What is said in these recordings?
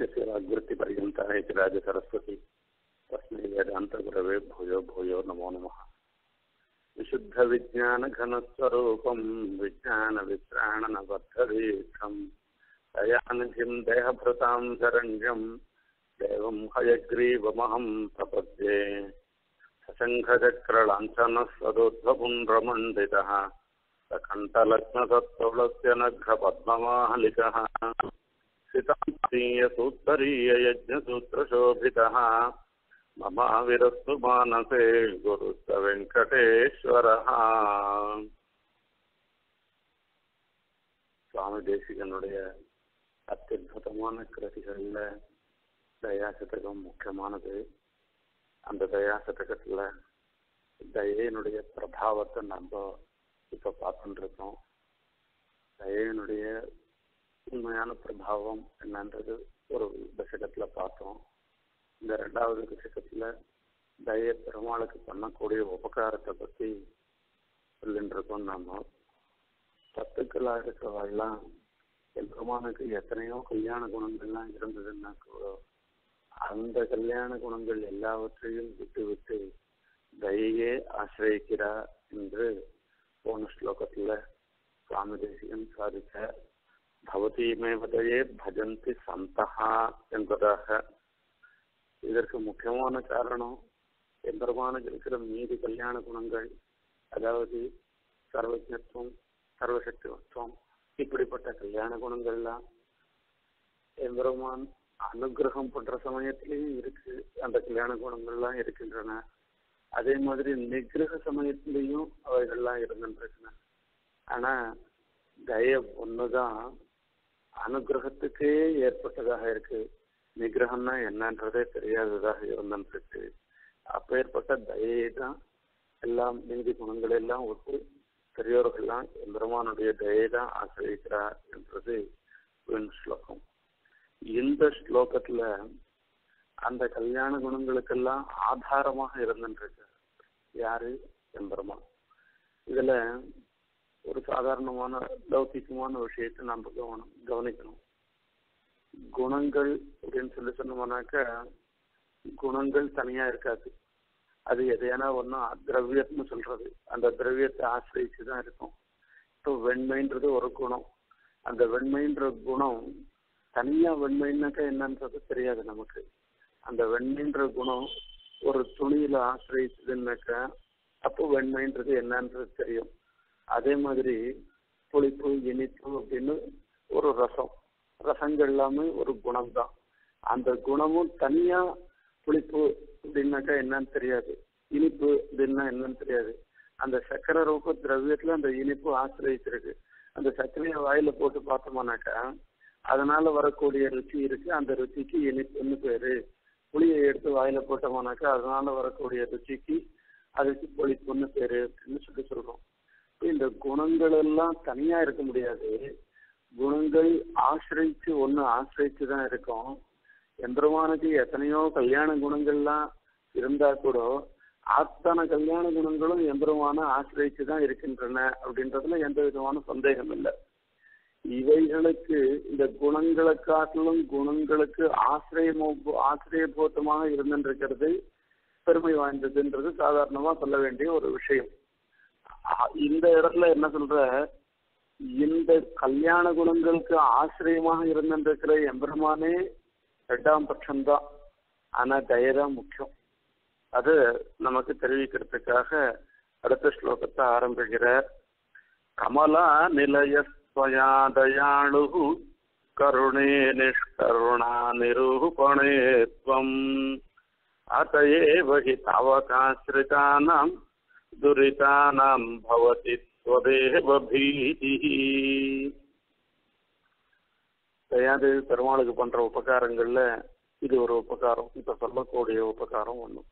यस्य पर्यन्ता इति राजसरस्वती तस्मै वेदान्तगुरवे भूयो भूयो नमो नमः। विशुद्धविज्ञानघनस्वरूपं विज्ञानवित्राणनबद्धदीक्षम् दयानिधिं देहभृतां शरण्यं देवं हयग्रीवमहं प्रपद्ये। सशङ्खचक्रलाञ्छनस्वदोद्भपुन् रमण्डितः सकण्ठलग्नसत्तुलस्य नघ्रपद्मवाहलिकः सितान्तरीयसूत्तरीययज्ञसूत्रशोभितः ममाविरस्तु मानसे गुरुस्त வெங்கடேஸ்வரः சுவாமி தேசிகனுடைய அத்தியுதமான கிருதிகள்ல தயாசதகம் முக்கியமானது அந்த தயாசதகத்துல தயையினுடைய பிரபாவத்தை நம்ம இப்ப பார்த்துட்டு இருக்கோம் தயையினுடைய உண்மையான பிரபாவம் என்னன்றது ஒரு தசகத்துல பார்த்தோம். இந்த ரெண்டாவது தசகத்துல தய பெருமாளுக்கு பண்ணக்கூடிய உபகாரத்தை பத்தி சொல்லிட்டு நாம. சத்துக்களா இருக்கிறவெல்லாம் என் பெருமானுக்கு எத்தனையோ கல்யாண குணங்கள்லாம் இருந்ததுன்னா கூட அந்த கல்யாண குணங்கள் எல்லாவற்றையும் விட்டுவிட்டு தயையே ஆசிரியக்கிறா என்று போன ஸ்லோகத்துல சுவாமி சாதித்த சாதிக்க பவதீமேவதையே பஜந்தி சந்தகா என்பதாக இதற்கு முக்கியமான காரணம் எம்பெருமானுக்கு இருக்கிற மீதி கல்யாண குணங்கள் அதாவது சர்வஜத்துவம் சர்வசக்திவத்துவம் இப்படிப்பட்ட கல்யாண குணங்கள்லாம் எம்பெருமான் அனுகிரகம் பண்ற சமயத்திலையும் இருக்கு அந்த கல்யாண குணங்கள்லாம் இருக்கின்றன. அதே மாதிரி நிகிரக சமயத்திலையும் அவைகள்லாம் இருந்துருக்குன ஆனா தய ஒண்ணுதான் அனுகிரகத்துக்கே ஏற்பட்டதாக இருக்கு. நிகிரகம்னா என்னன்றதே தெரியாததாக இருந்துட்டு அப்பேற்பட்ட தயையை தான் எல்லாம் நீதி குணங்கள் எல்லாம் ஒட்டு பெரியோர்கள்லாம் பெருமானுடைய தயை தான் ஆசிரியக்கிறார் என்றது ஸ்லோகம். இந்த ஸ்லோகத்துல அந்த கல்யாண குணங்களுக்கெல்லாம் ஆதாரமாக இருந்துருக்கு யாரு? எம்பெருமான் இதுல ஒரு சாதாரணமான லௌகிகமான விஷயத்தை நம்ம கவனம் கவனிக்கணும் குணங்கள் அப்படின்னு சொல்லி சொன்னோம்னாக்க குணங்கள் தனியா இருக்காது அது எதையானா ஒன்றும் திரவியம்னு சொல்றது அந்த திரவியத்தை ஆசிரியச்சு தான் இருக்கும் இப்போ வெண்மைன்றது ஒரு குணம் அந்த வெண்மைன்ற குணம் தனியா வெண்மைன்னாக்கா என்னன்றது தெரியாது நமக்கு அந்த வெண்மைன்ற குணம் ஒரு துணியில ஆசிரியச்சதுன்னாக்கா அப்போ வெண்மைன்றது என்னன்றது தெரியும் அதே மாதிரி புளிப்பு இனிப்பு அப்படின்னு ஒரு ரசம். ரசங்கள் எல்லாமே ஒரு குணம் தான் அந்த குணமும் தனியா புளிப்பு அப்படின்னாக்கா என்னன்னு தெரியாது. இனிப்பு அப்படின்னா என்னன்னு தெரியாது. அந்த சக்கரை ரூப திரவியத்துல அந்த இனிப்பு ஆசிரியச்சிருக்கு அந்த சர்க்கரையை வாயில போட்டு பார்த்தோம்னாக்கா அதனால வரக்கூடிய ருச்சி இருக்கு. அந்த ருச்சிக்கு இனிப்புன்னு பேரு. புளியை எடுத்து வாயில போட்டோம்னாக்கா அதனால வரக்கூடிய ருச்சிக்கு அதுக்கு புளிப்புன்னு பேரு அப்படின்னு சொல்லி சொல்றோம். இந்த குணங்கள் எல்லாம் தனியா இருக்க முடியாது. குணங்கள் ஆசிரிச்சு ஒண்ணு ஆசிரிச்சு தான் இருக்கும். எந்திரமானது எத்தனையோ கல்யாண குணங்கள்லாம் இருந்தா கூட அத்தனை கல்யாண குணங்களும் எந்திரமான ஆசிரிச்சு தான் இருக்கின்றன அப்படின்றதுல எந்த விதமான சந்தேகம் இல்லை. இவைகளுக்கு இந்த குணங்களை காட்டிலும் குணங்களுக்கு ஆசிரியமோ ஆசிரியபூத்தமாக இருந்துருக்கிறது பெருமை வாய்ந்ததுன்றது சாதாரணமா சொல்ல வேண்டிய ஒரு விஷயம். இந்த இடத்துல என்ன சொல்ற? இந்த கல்யாண குணங்களுக்கு ஆசிரியமாக இருந்திருக்கிற எம்பெருமானே ரெண்டாம் பட்சம்தான். ஆனா தயதான் முக்கியம். அது நமக்கு தெரிவிக்கிறதுக்காக அடுத்த ஸ்லோகத்தை ஆரம்பிக்கிறார். கமலா நிலையஸ்வயா தயாளு கருணே நிஷ்கருணா நிரூபணே துவம் வகி ஹி தவகாசிரிதானாம் துரிதானாம் பவதி ஸ்வதேவ பீதி தயாதேவி பெருமாளுக்கு பண்ற உபகாரங்கள்ல இது ஒரு உபகாரம் இப்ப சொல்லக்கூடிய உபகாரம் ஒண்ணு.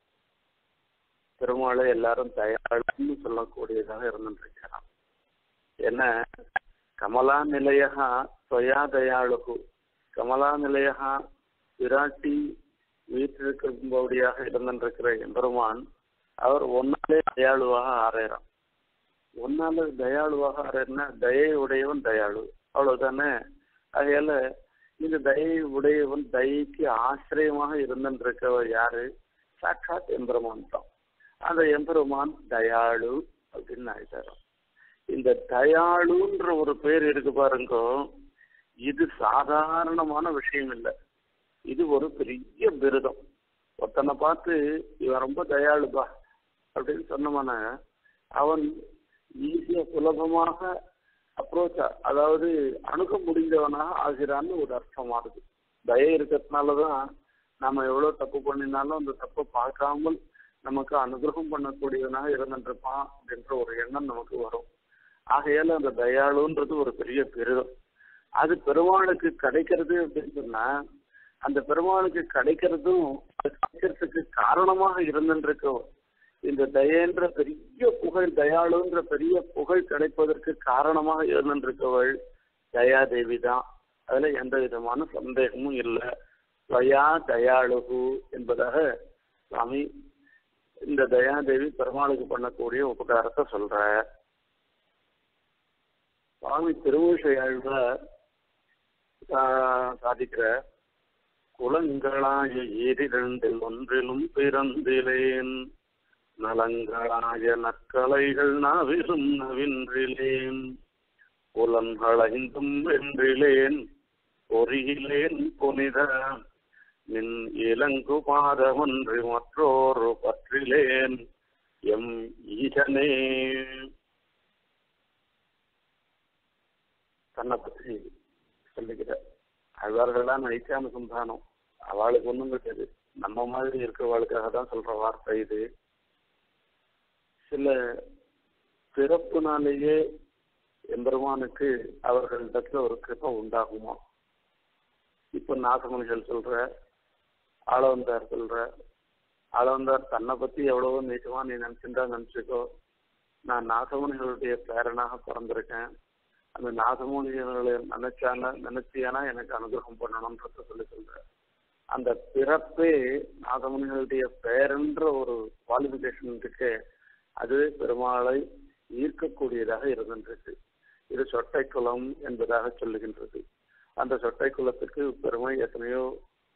பெருமாளை எல்லாரும் தயாளுன்னு சொல்லக்கூடியதாக இருந்துருக்கிறான் என்ன? கமலா நிலையா ஸ்வயா தயாளுகு. கமலா நிலையா விராட்டி வீட்டிற்கும்படியாக இருந்திருக்கிற எம்பெருமான் அவர் ஒன்னாலே தயாளுவாக ஆறாயிரம். ஒன்னால தயாளுவாக ஆறாயிரம்னா தயை உடையவன் தயாளு. அவ்வளவுதானே? அதையால இந்த தயை உடையவன் தயைக்கு ஆசிரியமாக இருந்திருக்கவர் யாரு? சாட்சாத் எம்பெருமான் தான். அந்த எம்பெருமான் தயாளு அப்படின்னு ஆயிட்டாரோ இந்த தயாளுன்ற ஒரு பேர் இருக்கு பாருங்க. இது சாதாரணமான விஷயம் இல்லை. இது ஒரு பெரிய விருதம். ஒருத்தனை பார்த்து இவன் ரொம்ப தயாளுபா அப்படின்னு சொன்னோம்னா அவன் ஈஸியா சுலபமாக அப்ரோச் அதாவது அணுக முடிந்தவனாக ஆகிறான்னு ஒரு அர்த்தமாகுது தய இருக்கிறதுனாலதான் நம்ம எவ்வளவு தப்பு பண்ணினாலும் அந்த தப்பை பார்க்காமல் நமக்கு அனுகிரகம் பண்ணக்கூடியவனாக இருந்துருப்பான் அப்படின்ற ஒரு எண்ணம் நமக்கு வரும். ஆகையால அந்த தயாளுன்றது ஒரு பெரிய பெருதம். அது பெருமாளுக்கு கிடைக்கிறது அப்படின்னு சொன்னா அந்த பெருமாளுக்கு கிடைக்கிறதும் அது கிடைக்கிறதுக்கு காரணமாக இருந்துருக்கோம் இந்த தயன்ற பெரிய புகழ் தயாளுன்ற பெரிய புகழ் கிடைப்பதற்கு காரணமாக இருந்திருக்கவள் தயாதேவி தான். அதுல எந்த விதமான சந்தேகமும் இல்லை. தயா தயாளுகு என்பதாக சுவாமி இந்த தயாதேவி பெருமாளுக்கு பண்ணக்கூடிய உபகாரத்தை சொல்ற சுவாமி திருவிஷையாழ்வ சாதிக்கிற குளங்களாய ஏரிரண்டில் ஒன்றிலும் பிறந்திலேன். நலங்களாய நற்கலைகள் நவிரும் நவின்றிலேன். புலன்களைந்தும் வென்றிலேன் பொறியிலேன் புனித. நின் இலங்கு பாதமன்று மற்றோரு பற்றிலேன் எம் ஈசனே. தன்னை பற்றி சொல்லிக்கிற அழ்வார்கள்லாம் நைத்தியானுசந்தானம் அவளுக்கு ஒண்ணும் கிடையாது. நம்ம மாதிரி இருக்கிறவாளுக்காக தான் சொல்ற வார்த்தை இது. சில பிறப்புனாலேயே எம்பெருமானுக்கு அவர்களிடத்துல ஒரு கிருப்பம் உண்டாகுமா? இப்ப நாசமணிகள் சொல்ற ஆளவந்தார் சொல்ற ஆளவந்தார் தன்னை பத்தி எவ்வளவோ நீட்டமா நீ நினைச்சுட்டா நினைச்சுக்கோ. நான் நாசமுனிகளுடைய பேரனாக பிறந்திருக்கேன். அந்த நாசமுனிகளை நினைச்சான நினைச்சியானா எனக்கு அனுகிரகம் பண்ணணும்ன்றத சொல்லி சொல்ற. அந்த பிறப்பே நாதமுனிகளுடைய பெயர்ன்ற ஒரு குவாலிபிகேஷன் இருக்கு. அதுவே பெருமாளை ஈர்க்கக்கூடியதாக இருக்கின்றது. இது சொட்டை குளம் என்பதாக சொல்லுகின்றது. அந்த சொட்டை குளத்திற்கு பெருமை எத்தனையோ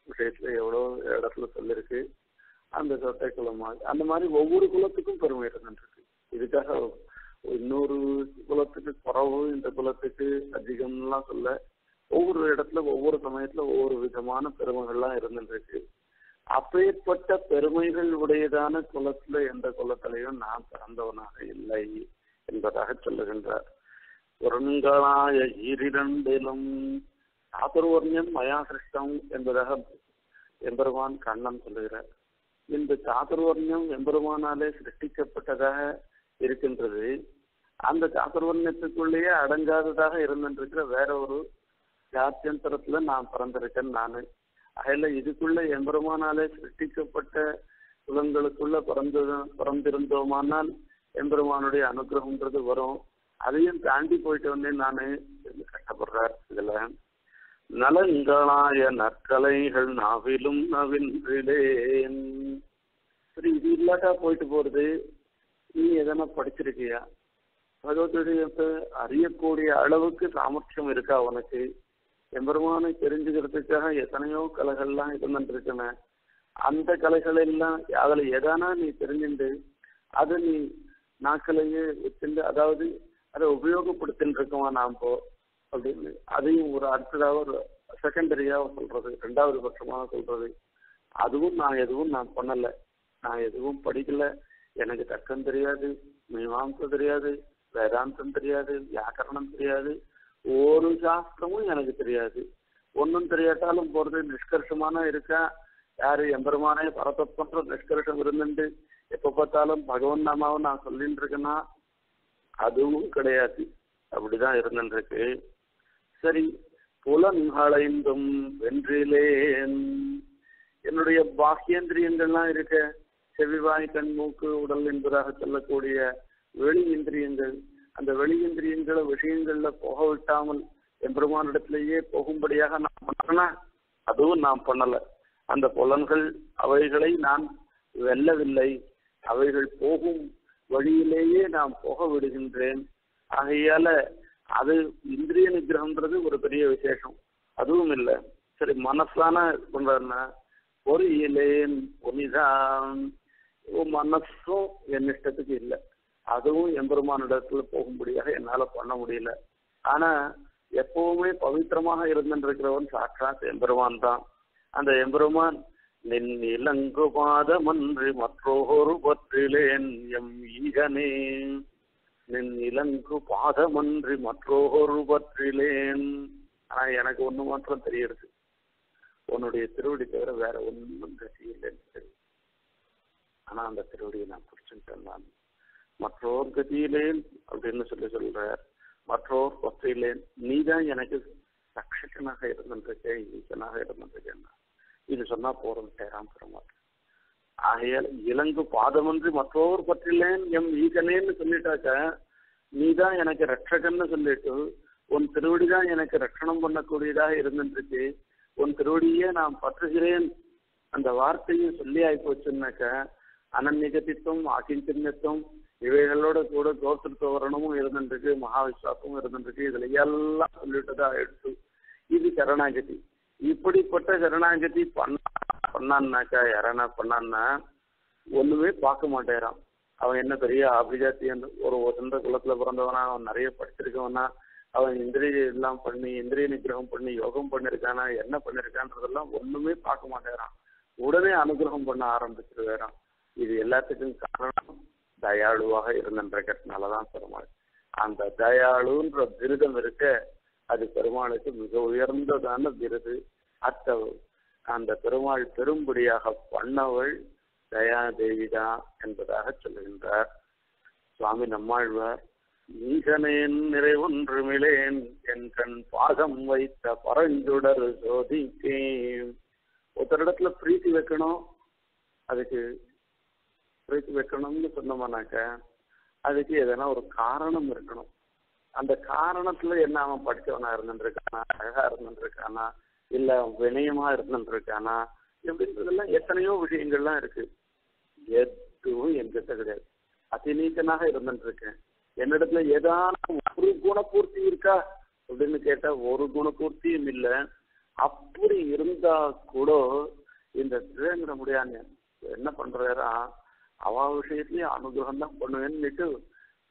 விஷயத்துல எவ்வளோ இடத்துல சொல்லிருக்கு. அந்த சொட்டை குளம் அந்த மாதிரி ஒவ்வொரு குலத்துக்கும் பெருமை இருக்கின்றது. இதுக்காக இன்னொரு குலத்துக்கு குறவு இந்த குலத்துக்கு அதிகம்லாம் சொல்ல ஒவ்வொரு இடத்துல ஒவ்வொரு சமயத்துல ஒவ்வொரு விதமான பெருமைகள்லாம் இருந்துருக்கு அப்பேற்பட்ட பெருமைகள் உடையதான குலத்துல எந்த குலத்திலையும் நான் பிறந்தவனாக இல்லை என்பதாக சொல்லுகின்றார். ஒருங்களாய ஈரிரண்டிலும் சாதுர்வர்ணியம் மயா சிருஷ்டம் என்பதாக எம்பெருமான் கண்ணன் சொல்லுகிறார். இந்த சாதுர்வர்ணியம் எம்பெருமானாலே சிருஷ்டிக்கப்பட்டதாக இருக்கின்றது. அந்த சாதுர்வர்ணியத்துக்குள்ளேயே அடங்காததாக இருந்திருக்கிற வேற ஒரு ஜாத்தியந்தரத்துல நான் பிறந்திருக்கேன் நானு. அதில் இதுக்குள்ள எம்பெருமானாலே சிருஷ்டிக்கப்பட்ட குலங்களுக்குள்ள பிறந்து பிறந்திருந்தோமானால் எம்பெருமானுடைய அனுகிரகம்ன்றது வரும். அதையும் தாண்டி போயிட்டு வந்தேன் நான். கஷ்டப்படுறார் இதுல? நலங்களாய நற்கலைகள் நாவிலும் நவின்றேன் சரி இது இல்லாட்டா போயிட்டு போறது? நீ எதனா படிச்சிருக்கியா? பகவத்துடைய அறியக்கூடிய அளவுக்கு சாமர்த்தியம் இருக்கா உனக்கு? எம்பெருமானை தெரிஞ்சுக்கிறதுக்காக எத்தனையோ கலைகள்லாம் இருந்துருக்கன அந்த கலைகள் எல்லாம் அதுல எதானா நீ தெரிஞ்சுண்டு அதை நீ நாட்களையே வச்சுட்டு அதாவது அதை உபயோகப்படுத்தின்னு இருக்கோமா நாம் போ அப்படின்னு அதையும் ஒரு அடுத்ததாக ஒரு செகண்டரியாக சொல்றது ரெண்டாவது பட்சமாக சொல்றது. அதுவும் நான் எதுவும் நான் பண்ணலை. நான் எதுவும் படிக்கல. எனக்கு தர்க்கம் தெரியாது மீமாம்சம் தெரியாது வேதாந்தம் தெரியாது வியாக்கரணம் தெரியாது. ஒரு சாஸ்திரமும் எனக்கு தெரியாது. ஒன்றும் தெரியாட்டாலும் போறது நிஷ்கர்ஷமான இருக்கா? யாரு எம்பெருமானே பரதத்வன்ற நிஷ்கர்ஷம் இருந்துட்டு எப்ப பார்த்தாலும் பகவன் நாமாவை நான் சொல்லிட்டு இருக்கேன்னா அதுவும் கிடையாது. அப்படிதான் இருந்துருக்கு சரி புலன்களைந்தும் வென்றிலேன். என்னுடைய பாக்கியேந்திரியங்கள்லாம் இருக்க. செவிவாய் கண் மூக்கு உடல் என்பதாக சொல்லக்கூடிய வெளி இந்திரியங்கள். அந்த வெளியந்திரியங்கள விஷயங்கள்ல போக விட்டாமல் எம்பெருமானிடத்திலேயே போகும்படியாக நான் பண்ணனா அதுவும் நான் பண்ணல. அந்த புலன்கள் அவைகளை நான் வெல்லவில்லை. அவைகள் போகும் வழியிலேயே நான் போக விடுகின்றேன். ஆகையால அது இந்திரிய நிகிரகம்ன்றது ஒரு பெரிய விசேஷம். அதுவும் இல்லை. சரி மனசான பண்றதுன்னா பொறியிலேன் புனிதான் உன் மனசும் என் இஷ்டத்துக்கு இல்லை. அதுவும் எம்பெருமானிடத்துல போகும்படியாக என்னால பண்ண முடியல. ஆனா எப்பவுமே பவித்திரமாக இருந்திருக்கிறவன் சாட்சாத் எம்பெருமான் தான். அந்த எம்பெருமான் நின் இலங்கு பாதமன்றி மற்றொரு பற்றிலேன் எம் ஈகனே. நின் இலங்கு பாதமன்றி மற்றொரு பற்றிலேன். ஆனா எனக்கு ஒண்ணு மாத்திரம் தெரியுது. உன்னுடைய திருவடி தவிர வேற ஒன்றும் கதி இல்லைன்னு தெரியும் ஆனா அந்த திருவடியை நான் பிடிச்சுட்டேன் நான். மற்றோர் கதியிலேன் அப்படின்னு சொல்லி சொல்றார். மற்றோர் கொத்தையிலேன் நீதான் எனக்கு ரட்சகனாக இருந்திருக்கேன் ஈசனாக இருந்திருக்கேன் இது சொன்னா போறது சேராம பெருமாள். ஆகையால் இலங்கு பாதமன்றி மற்றோர் பற்றிலேன் எம் ஈகனேன்னு சொல்லிட்டாக்க நீதான் எனக்கு ரட்சகன்னு சொல்லிட்டு உன் திருவடி தான் எனக்கு ரட்சணம் பண்ணக்கூடியதாக இருந்துருக்கு உன் திருவடியே நான் பற்றுகிறேன் அந்த வார்த்தையும் சொல்லி ஆகி போச்சுன்னாக்க அனநிகதித்துவம் அகிஞ்சின்னத்துவம் இவைகளோட கூட கோத்திருத்த வரணுமும் இருந்துருக்கு மகாவிஸ்வாசமும் இருந்துருக்கு இதுல எல்லாம் சொல்லிட்டுதான் எடுத்து இது சரணாகதி. இப்படிப்பட்ட சரணாகதி பண்ணா பண்ணான்னாக்கா யாரானா பண்ணான்னா ஒண்ணுமே பார்க்க மாட்டேறான். அவன் என்ன பெரிய அபிஜாத்தி ஒரு ஒசந்த குலத்துல பிறந்தவனா அவன் நிறைய படிச்சிருக்கவனா அவன் இந்திரிய எல்லாம் பண்ணி இந்திரிய நிகிரகம் பண்ணி யோகம் பண்ணிருக்கானா என்ன பண்ணிருக்கான்றதெல்லாம் ஒண்ணுமே பார்க்க மாட்டேறான். உடனே அனுகிரகம் பண்ண ஆரம்பிச்சிருவேறான் இது எல்லாத்துக்கும் காரணம் தயாளுவாக இருந்திருக்கிறதுனாலதான் பெருமாள். அந்த தயாளுன்ற விருதம் இருக்க அது பெருமாளுக்கு மிக உயர்ந்ததான விருது. அத்த அந்த பெருமாள் பெரும்படியாக பண்ணவள் தயாதேவிதான் என்பதாக சொல்லுகின்றார். சுவாமி நம்மாழ்வார் ஈசனேன் நிறைவொன்றுமிலேன் என் கண் பாகம் வைத்த பரஞ்சுடர் சோதிக்கேன் ஒருத்தரிடத்துல பிரீத்தி வைக்கணும். அதுக்கு பிரீத்தி வைக்கணும்னு சொன்னோம்னாக்க அதுக்கு எதனா ஒரு காரணம் இருக்கணும். அந்த காரணத்துல என்ன அவன் படிச்சவனா இருந்துருக்கானா அழகா இருந்துருக்கானா இல்ல வினயமா இருந்துருக்கானா இப்படின்றதெல்லாம் எத்தனையோ விஷயங்கள்லாம் இருக்கு. எதுவும் என்கிட்ட கிடையாது. அதிநீக்கனாக இருந்துட்டு இருக்கேன் என்னிடத்துல ஏதான ஒரு குணபூர்த்தி இருக்கா அப்படின்னு கேட்டா ஒரு குணபூர்த்தியும் இல்லை. அப்படி இருந்தா கூட இந்த திருவேங்கிற முடியாங்க என்ன பண்றாரா அவா விஷயத்துலையும் அனுகிரகம் தான் பண்ணுவேன்னுட்டு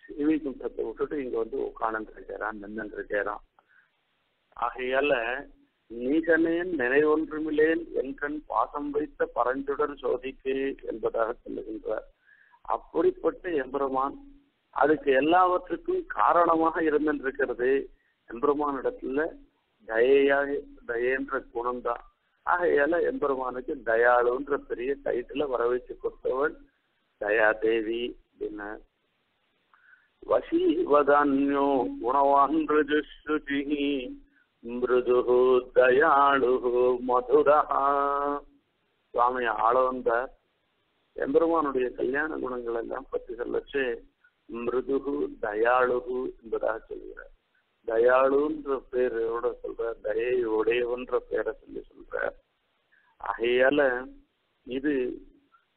சிவி குண்டத்தை விட்டுட்டு இங்க வந்து உட்காந்து இருக்கிறான் நின்று இருக்கிறான். ஆகையால நீகனேன் நினைவொன்றுமில்லேன் என் கண் பாசம் வைத்த பரஞ்சுடர் சோதிக்கு என்பதாக சொல்லுகின்றார். அப்படிப்பட்ட எம்பெருமான் அதுக்கு எல்லாவற்றுக்கும் காரணமாக இருந்திருக்கிறது. எம்பெருமானிடத்துல தயையாக தயன்ற குணம்தான். ஆகையால எம்பெருமானுக்கு தயாளுன்ற பெரிய டைட்டில வர வச்சு கொடுத்தவன் தயாதேவி அப்படின்னு வசீவதன்யோ குணவான் ருஜுஸ்ருதி மிருது தயாளு மதுரா. சுவாமி ஆளவந்த எம்பெருமானுடைய கல்யாண குணங்கள் எல்லாம் பற்றி சொல்லச்சு. மிருது தயாளுகு என்பதாக சொல்கிறார். தயாளுன்ற பேரோட சொல்ற தயை உடையவன்ற பேரை சொல்லி சொல்ற ஆகையால இது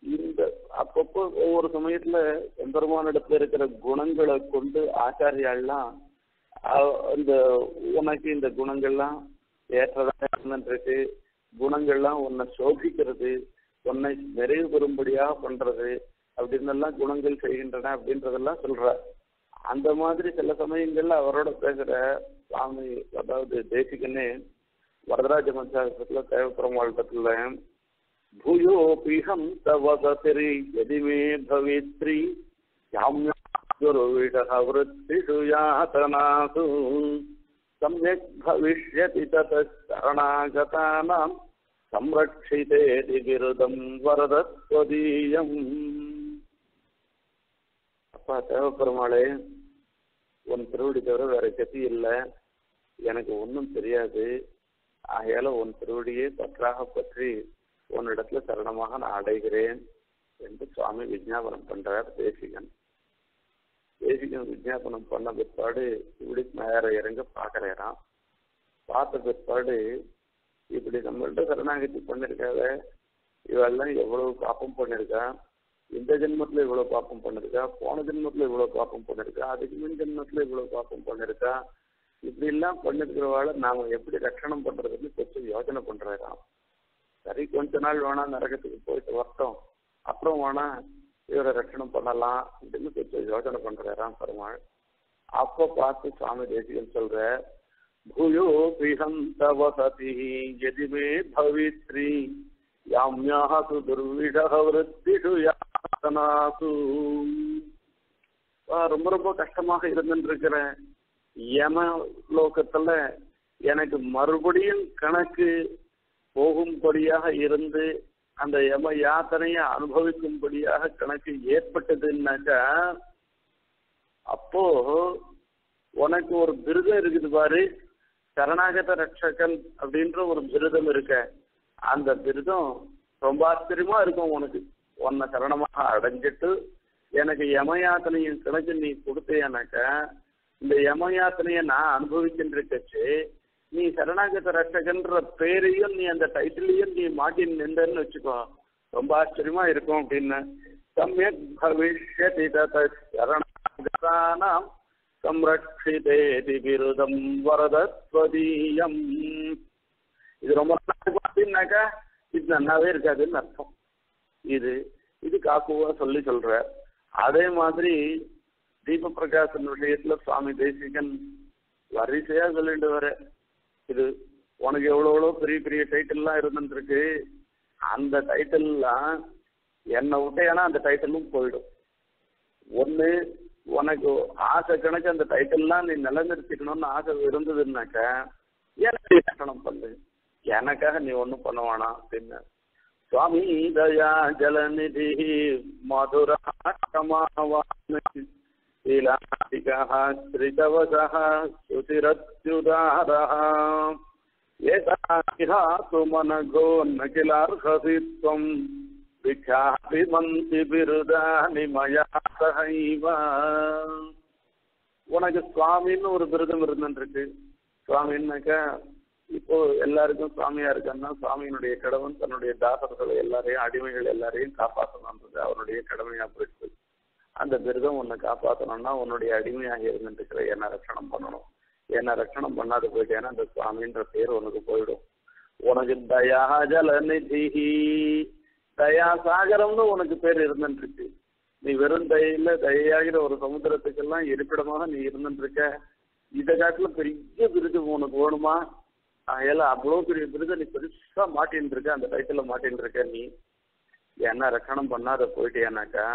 இந்த அப்பப்போ ஒவ்வொரு சமயத்துல எம்பெருமானிடத்துல இருக்கிற குணங்களை கொண்டு ஆச்சாரியாள்லாம் இந்த உனக்கு இந்த குணங்கள்லாம் ஏற்றதாக இருந்துருக்கு குணங்கள்லாம் உன்னை சோபிக்கிறது உன்னை நிறைவு பெறும்படியாக பண்றது அப்படின்னு குணங்கள் செய்கின்றன அப்படின்றதெல்லாம் சொல்ற. அந்த மாதிரி சில சமயங்கள்ல அவரோட பேசுற சுவாமி அதாவது தேசிகனே வரதராஜ பஞ்சாயத்துல தேவபெருமாளத்துல பூயோபிஹம் தவதரி எதிமே பவித்ரி யாம்யாகுருவிடः वृत्तिषु यातनासु सम्यक् भविष्यति ततः शरणागतानां संरक्षितेति विरुदं वरदत्वदीयम् அப்பா தேவப்பெருமாளே உன் திருவடி தவிர வேற கதி இல்லை எனக்கு ஒன்றும் தெரியாது ஆகையால உன் திருவடியை பற்றாக பற்றி உன்னிடத்துல சரணமாக நான் அடைகிறேன் என்று சுவாமி விஜாபனம் பண்றார் தேசிகன். தேசிகன் விஜாபனம் பண்ண பிற்பாடு இப்படி மேற இறங்க பாக்குறாராம் பார்த்த பிற்பாடு இப்படி நம்மள்கிட்ட சரணாகதி பண்ணிருக்காத இவெல்லாம் எவ்வளவு பாப்பம் பண்ணிருக்கா இந்த ஜென்மத்துல இவ்வளவு பாப்பம் பண்ணிருக்கா போன ஜென்மத்துல இவ்வளவு பாப்பம் பண்ணிருக்கா அதுக்கு முன் ஜென்மத்துல இவ்வளவு பாப்பம் பண்ணிருக்கா இப்படி எல்லாம் பண்ணிருக்கிறவாழ நாம எப்படி ரட்சணம் பண்றதுன்னு கொஞ்சம் யோசனை பண்றாராம். சரி கொஞ்ச நாள் வேணா நரகத்துக்கு போயிட்டு வரட்டும். அப்புறம் வேணா இவரை ரட்சணம் பண்ணலாம் அப்படின்னு கொஞ்சம் யோசனை பண்றாராம் பெருமாள். அப்போ பார்த்து சுவாமி தேசிகன் சொல்ற பூயோ பிஹந்த வசதி எதிமே பவித்ரி யாம்யாசு துர்விடக விருத்திஷு யாசனாசு. ரொம்ப ரொம்ப கஷ்டமாக இருந்துருக்கிறேன். யம லோகத்துல எனக்கு மறுபடியும் கணக்கு போகும்படியாக இருந்து அந்த யம யாத்தனையை அனுபவிக்கும்படியாக கணக்கு ஏற்பட்டதுன்னாக்கா அப்போ உனக்கு ஒரு விருதம் இருக்குது பாரு சரணாகத ரட்சகன் அப்படின்ற ஒரு விருதம் இருக்க. அந்த விருதம் ரொம்ப ஆச்சரியமா இருக்கும் உனக்கு. உன்னை சரணமாக அடைஞ்சிட்டு எனக்கு யமயாத்தனையின் கணக்கு நீ கொடுத்தேனாக்க இந்த யமயாத்தனையை நான் அனுபவிக்கின்றிருக்கச்சு நீ சரணாகத ரட்சகன்ற பேரையும் நீ அந்த டைட்டிலையும் நீ மாட்டி நின்றன்னு வச்சுக்கோ. ரொம்ப ஆச்சரியமா இருக்கும் அப்படின்னு. சமயக் பவிஷ்யதி தத சரணாகதானாம் சம்ரட்சிதேதி விருதம் வரதத்வதீயம். இது ரொம்ப நல்லா அப்படின்னாக்கா இது நல்லாவே இருக்காதுன்னு அர்த்தம். இது இது காக்குவா சொல்லி சொல்ற. அதே மாதிரி தீப பிரகாசன் விஷயத்துல சுவாமி தேசிகன் வரிசையா சொல்லிட்டு வர இது உனக்கு எவ்வளோ எவ்வளோ பெரிய பெரிய டைட்டில்லாம் இருந்துருக்கு. அந்த டைட்டில்லாம் என்னை விட்டேன்னா அந்த டைட்டிலும் போயிடும். ஒன்று உனக்கு ஆசை கணக்கு அந்த டைட்டில்லாம் நீ நிலநிறுத்திக்கணும்னு ஆசை இருந்ததுன்னாக்க எனக்கு கட்டணம் பண்ணு. எனக்காக நீ ஒன்றும் பண்ண வேணாம் அப்படின்னு. சுவாமி தயா ஜலநிதி மதுராமாவான் शीलाधिकः त्रिदवसः श्रुतिरत्युदारः एताभिहातु मनघोन्न किलार्हसि त्वम् विख्यापिबन्ति बिरुदानि मया सहैव உனக்கு சுவாமின்னு ஒரு விருதம் இருந்துருக்கு சுவாமின்னாக்கா இப்போ எல்லாருக்கும் சுவாமியா இருக்கான்னா சுவாமியினுடைய கடவன் தன்னுடைய தாசர்களை எல்லாரையும் அடிமைகள் எல்லாரையும் காப்பாற்றணுன்றது அவருடைய கடமையா போயிடுச்சு அந்த மிருகம் உன்னை காப்பாற்றணும்னா உன்னுடைய அடிமையாக இருந்துட்டு என்ன ரட்சணம் பண்ணணும். என்ன ரட்சணம் பண்ணாத போயிட்டேன்னா அந்த சுவாமின்ற பேர் உனக்கு போயிடும். உனக்கு தயா ஜலநிதி தயா சாகரம்னு உனக்கு பேர் இருந்துருக்கு நீ வெறும் தயில தயாகிற ஒரு சமுத்திரத்துக்கெல்லாம் இருப்பிடமாக நீ இருந்துருக்க இதை காட்டுல பெரிய விருது உனக்கு வேணுமா? ஆகையால அவ்வளோ பெரிய விருதை நீ பெருசா மாட்டின்னு இருக்க அந்த டைட்டில் மாட்டின்னு இருக்க நீ. என்ன ரட்சணம் பண்ணாத போயிட்டேனாக்கா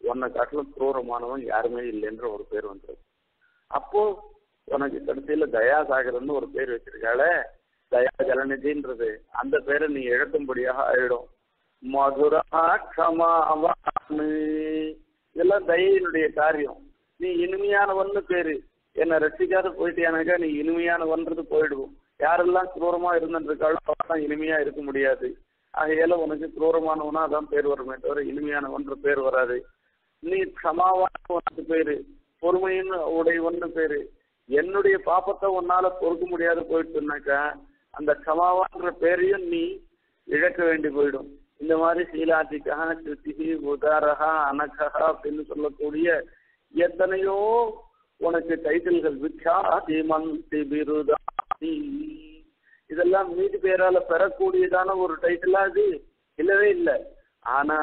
உன்னை காட்டிலும் குரூரமானவன் யாருமே இல்லைன்ற ஒரு பேர் வந்துடும் அப்போ உனக்கு கடைசியில தயாசாகரன்னு ஒரு பேர் வச்சிருக்காளே தயா ஜலநிதின்றது அந்த பேரை நீ இழக்கும்படியாக ஆயிடும். மதுரா க்ஷமாவான்னு இதெல்லாம் தயையினுடைய காரியம். நீ இனிமையானவன்னு பேரு. என்னை ரசிக்காத போயிட்டியானாக்கா நீ இனிமையானவன்றது போயிடுவோம். யாரெல்லாம் குரூரமா இருந்துருக்காளோ அவெல்லாம் இனிமையா இருக்க முடியாது. ஆகையால உனக்கு குரூரமானவனா அதான் பேர் வருமே தவிர இனிமையானவன்ற பேர் வராது. நீ சமாவான உனக்கு பேரு. உடைய ஒன்று பேரு. என்னுடைய பாப்பத்தை உன்னால பொறுக்க முடியாது போயிட்டுனாக்கா அந்த சமாவான்ற பேரையும் நீ இழக்க வேண்டி போயிடும். இந்த மாதிரி சீலாதிக்கா ஸ்ருதிகி உதாரகா அனகா அப்படின்னு சொல்லக்கூடிய எத்தனையோ உனக்கு டைட்டில்கள். விக்யாதி மந்தி பிருதாதி இதெல்லாம் மீதி பேரால பெறக்கூடியதான ஒரு டைட்டிலா அது? இல்லவே இல்லை. ஆனா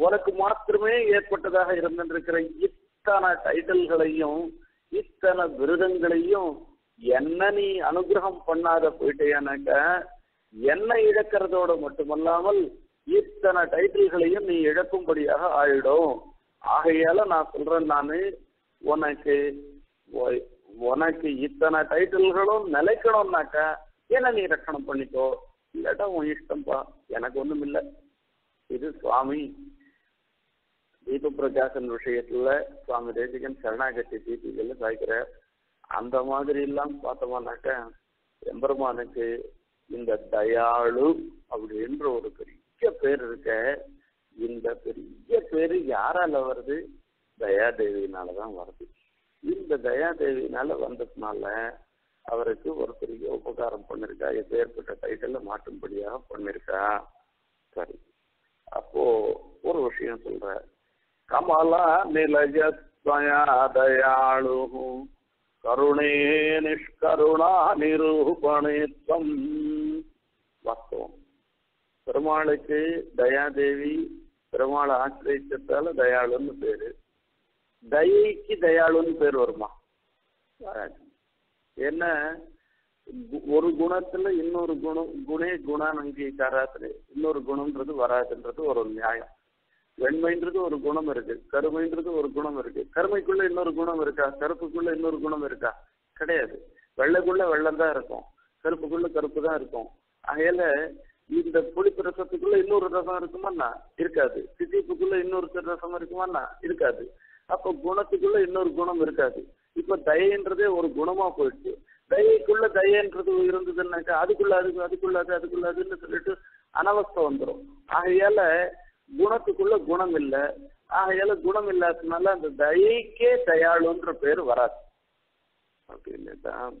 உனக்கு மாத்திரமே ஏற்பட்டதாக இருந்திருக்கிற இத்தனை டைட்டில்களையும் இத்தனை விருதங்களையும் என்ன நீ அனுகிரகம் பண்ணாத போயிட்டேனாக்க என்ன இழக்கிறதோட மட்டுமல்லாமல் இத்தனை டைட்டில்களையும் நீ இழக்கும்படியாக ஆயிடும். ஆகையால நான் சொல்றேன் நானு உனக்கு உனக்கு இத்தனை டைட்டில்களும் நிலைக்கணும்னாக்க என்ன நீ ரக்கணம் பண்ணிக்கோ. இல்லாட்டா உன் இஷ்டம்பா எனக்கு ஒண்ணும் இல்லை இது சுவாமி. தீப பிரகாசன் விஷயத்துல சுவாமி தேசிகன் சரணாகதி தீபிகள் சாய்க்கிற அந்த மாதிரி எல்லாம் பார்த்தோம்னாக்க எம்பெருமானுக்கு இந்த தயாளு அப்படின்ற ஒரு பெரிய பேர் இருக்க இந்த பெரிய பேரு யாரால வருது? தயாதேவியினாலதான் வருது. இந்த தயாதேவியினால வந்ததுனால அவருக்கு ஒரு பெரிய உபகாரம் பண்ணிருக்கா எப்பேற்பட்ட டைட்டில் மாற்றும்படியாக பண்ணிருக்கா. சரி. அப்போ ஒரு விஷயம் சொல்ற கமலா நிலஜத்வயா தயாளு கருணே நிஷ்கருணா நிரூபணித்வம் வாஸ்தவம் பெருமாளுக்கு தயாதேவி பெருமாளை ஆசிரியத்தால தயாளுன்னு பேரு தயைக்கு தயாளுன்னு பேர் வருமா என்ன கு- ஒரு குணத்துல இன்னொரு குணம் குணே குணானங்கீகாரத்துல இன்னொரு குணம்ன்றது வராதுன்றது ஒரு நியாயம் வெண்மைன்றது ஒரு குணம் இருக்கு கருமைன்றது ஒரு குணம் இருக்கு. கருமைக்குள்ள இன்னொரு குணம் இருக்கா? கருப்புக்குள்ள இன்னொரு குணம் இருக்கா? கிடையாது. வெள்ளைக்குள்ள வெள்ளம் தான் இருக்கும். கருப்புக்குள்ள கருப்பு தான் இருக்கும். ஆகையால இந்த புளிப்பு ரசத்துக்குள்ள இன்னொரு ரசம் இருக்குமாண்ணா இருக்காது. திதிப்புக்குள்ள இன்னொரு ரசம் இருக்குமாண்ணா இருக்காது. அப்போ குணத்துக்குள்ள இன்னொரு குணம் இருக்காது. இப்ப தயைன்றதே ஒரு குணமா போயிடுச்சு. தயைக்குள்ள தயன்றது இருந்ததுன்னாக்கா அதுக்குள்ள அதுக்கு அதுக்குள்ள அது அதுக்குள்ள அதுன்னு சொல்லிட்டு அனவஸ்தை வந்துடும் ஆகையால குணத்துக்குள்ள குணம் இல்லை. ஆகையால குணம் இல்லாததுனால அந்த தயைக்கே தயாளுன்ற பேர் வராது. அப்படின்னுதான்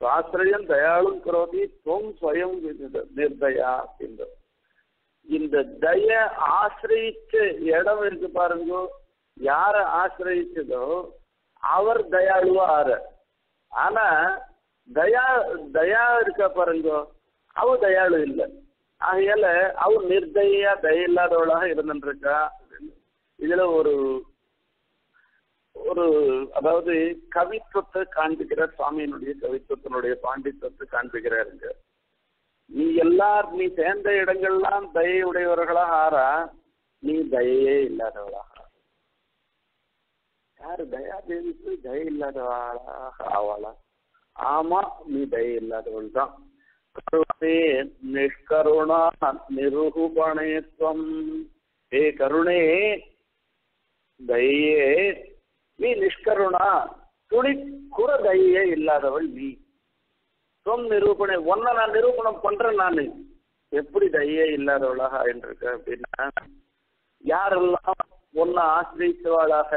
சாஸ்திரியம் தயாளும் கரோதி துவம் ஸ்வயம் நிர்தயா அப்படின்ற இந்த தய ஆசிரியிச்ச இடம் இருக்கு பாருங்க. யார ஆசிரியிச்சதோ அவர் தயாளுவா ஆற. ஆனா தயா தயா இருக்க பாருங்க. அவ தயாளு இல்லை. ஆகையால அவர் நிர்தயா தய இல்லாதவளாக இருந்துருக்கா? இதுல ஒரு ஒரு அதாவது கவித்துவத்தை காண்பிக்கிறார் சுவாமியினுடைய கவித்துவத்தினுடைய பாண்டித்துவத்தை காண்பிக்கிறாருங்க. நீ எல்லார் நீ சேர்ந்த இடங்கள்லாம் தயவுடையவர்களாக ஆறா நீ தயையே இல்லாதவளாக யாரு தயாதேவிக்கு தய இல்லாதவளாக ஆவாளா? ஆமா நீ தய இல்லாதவள் தான் கருணே நிஷ்கருணா நிருபணேத்வம் ஏ கருணே தயே நீ நிஷ்கருணா. துணி குற தயே இல்லாதவள் நீ. சொம் நிரூபணை ஒன்ன நான் நிரூபணம் பண்றேன் நான். எப்படி தயே இல்லாதவளாக ஆயின்றிருக்க அப்படின்னா யாரெல்லாம் ஒன்ன ஆசிரியத்தவளாக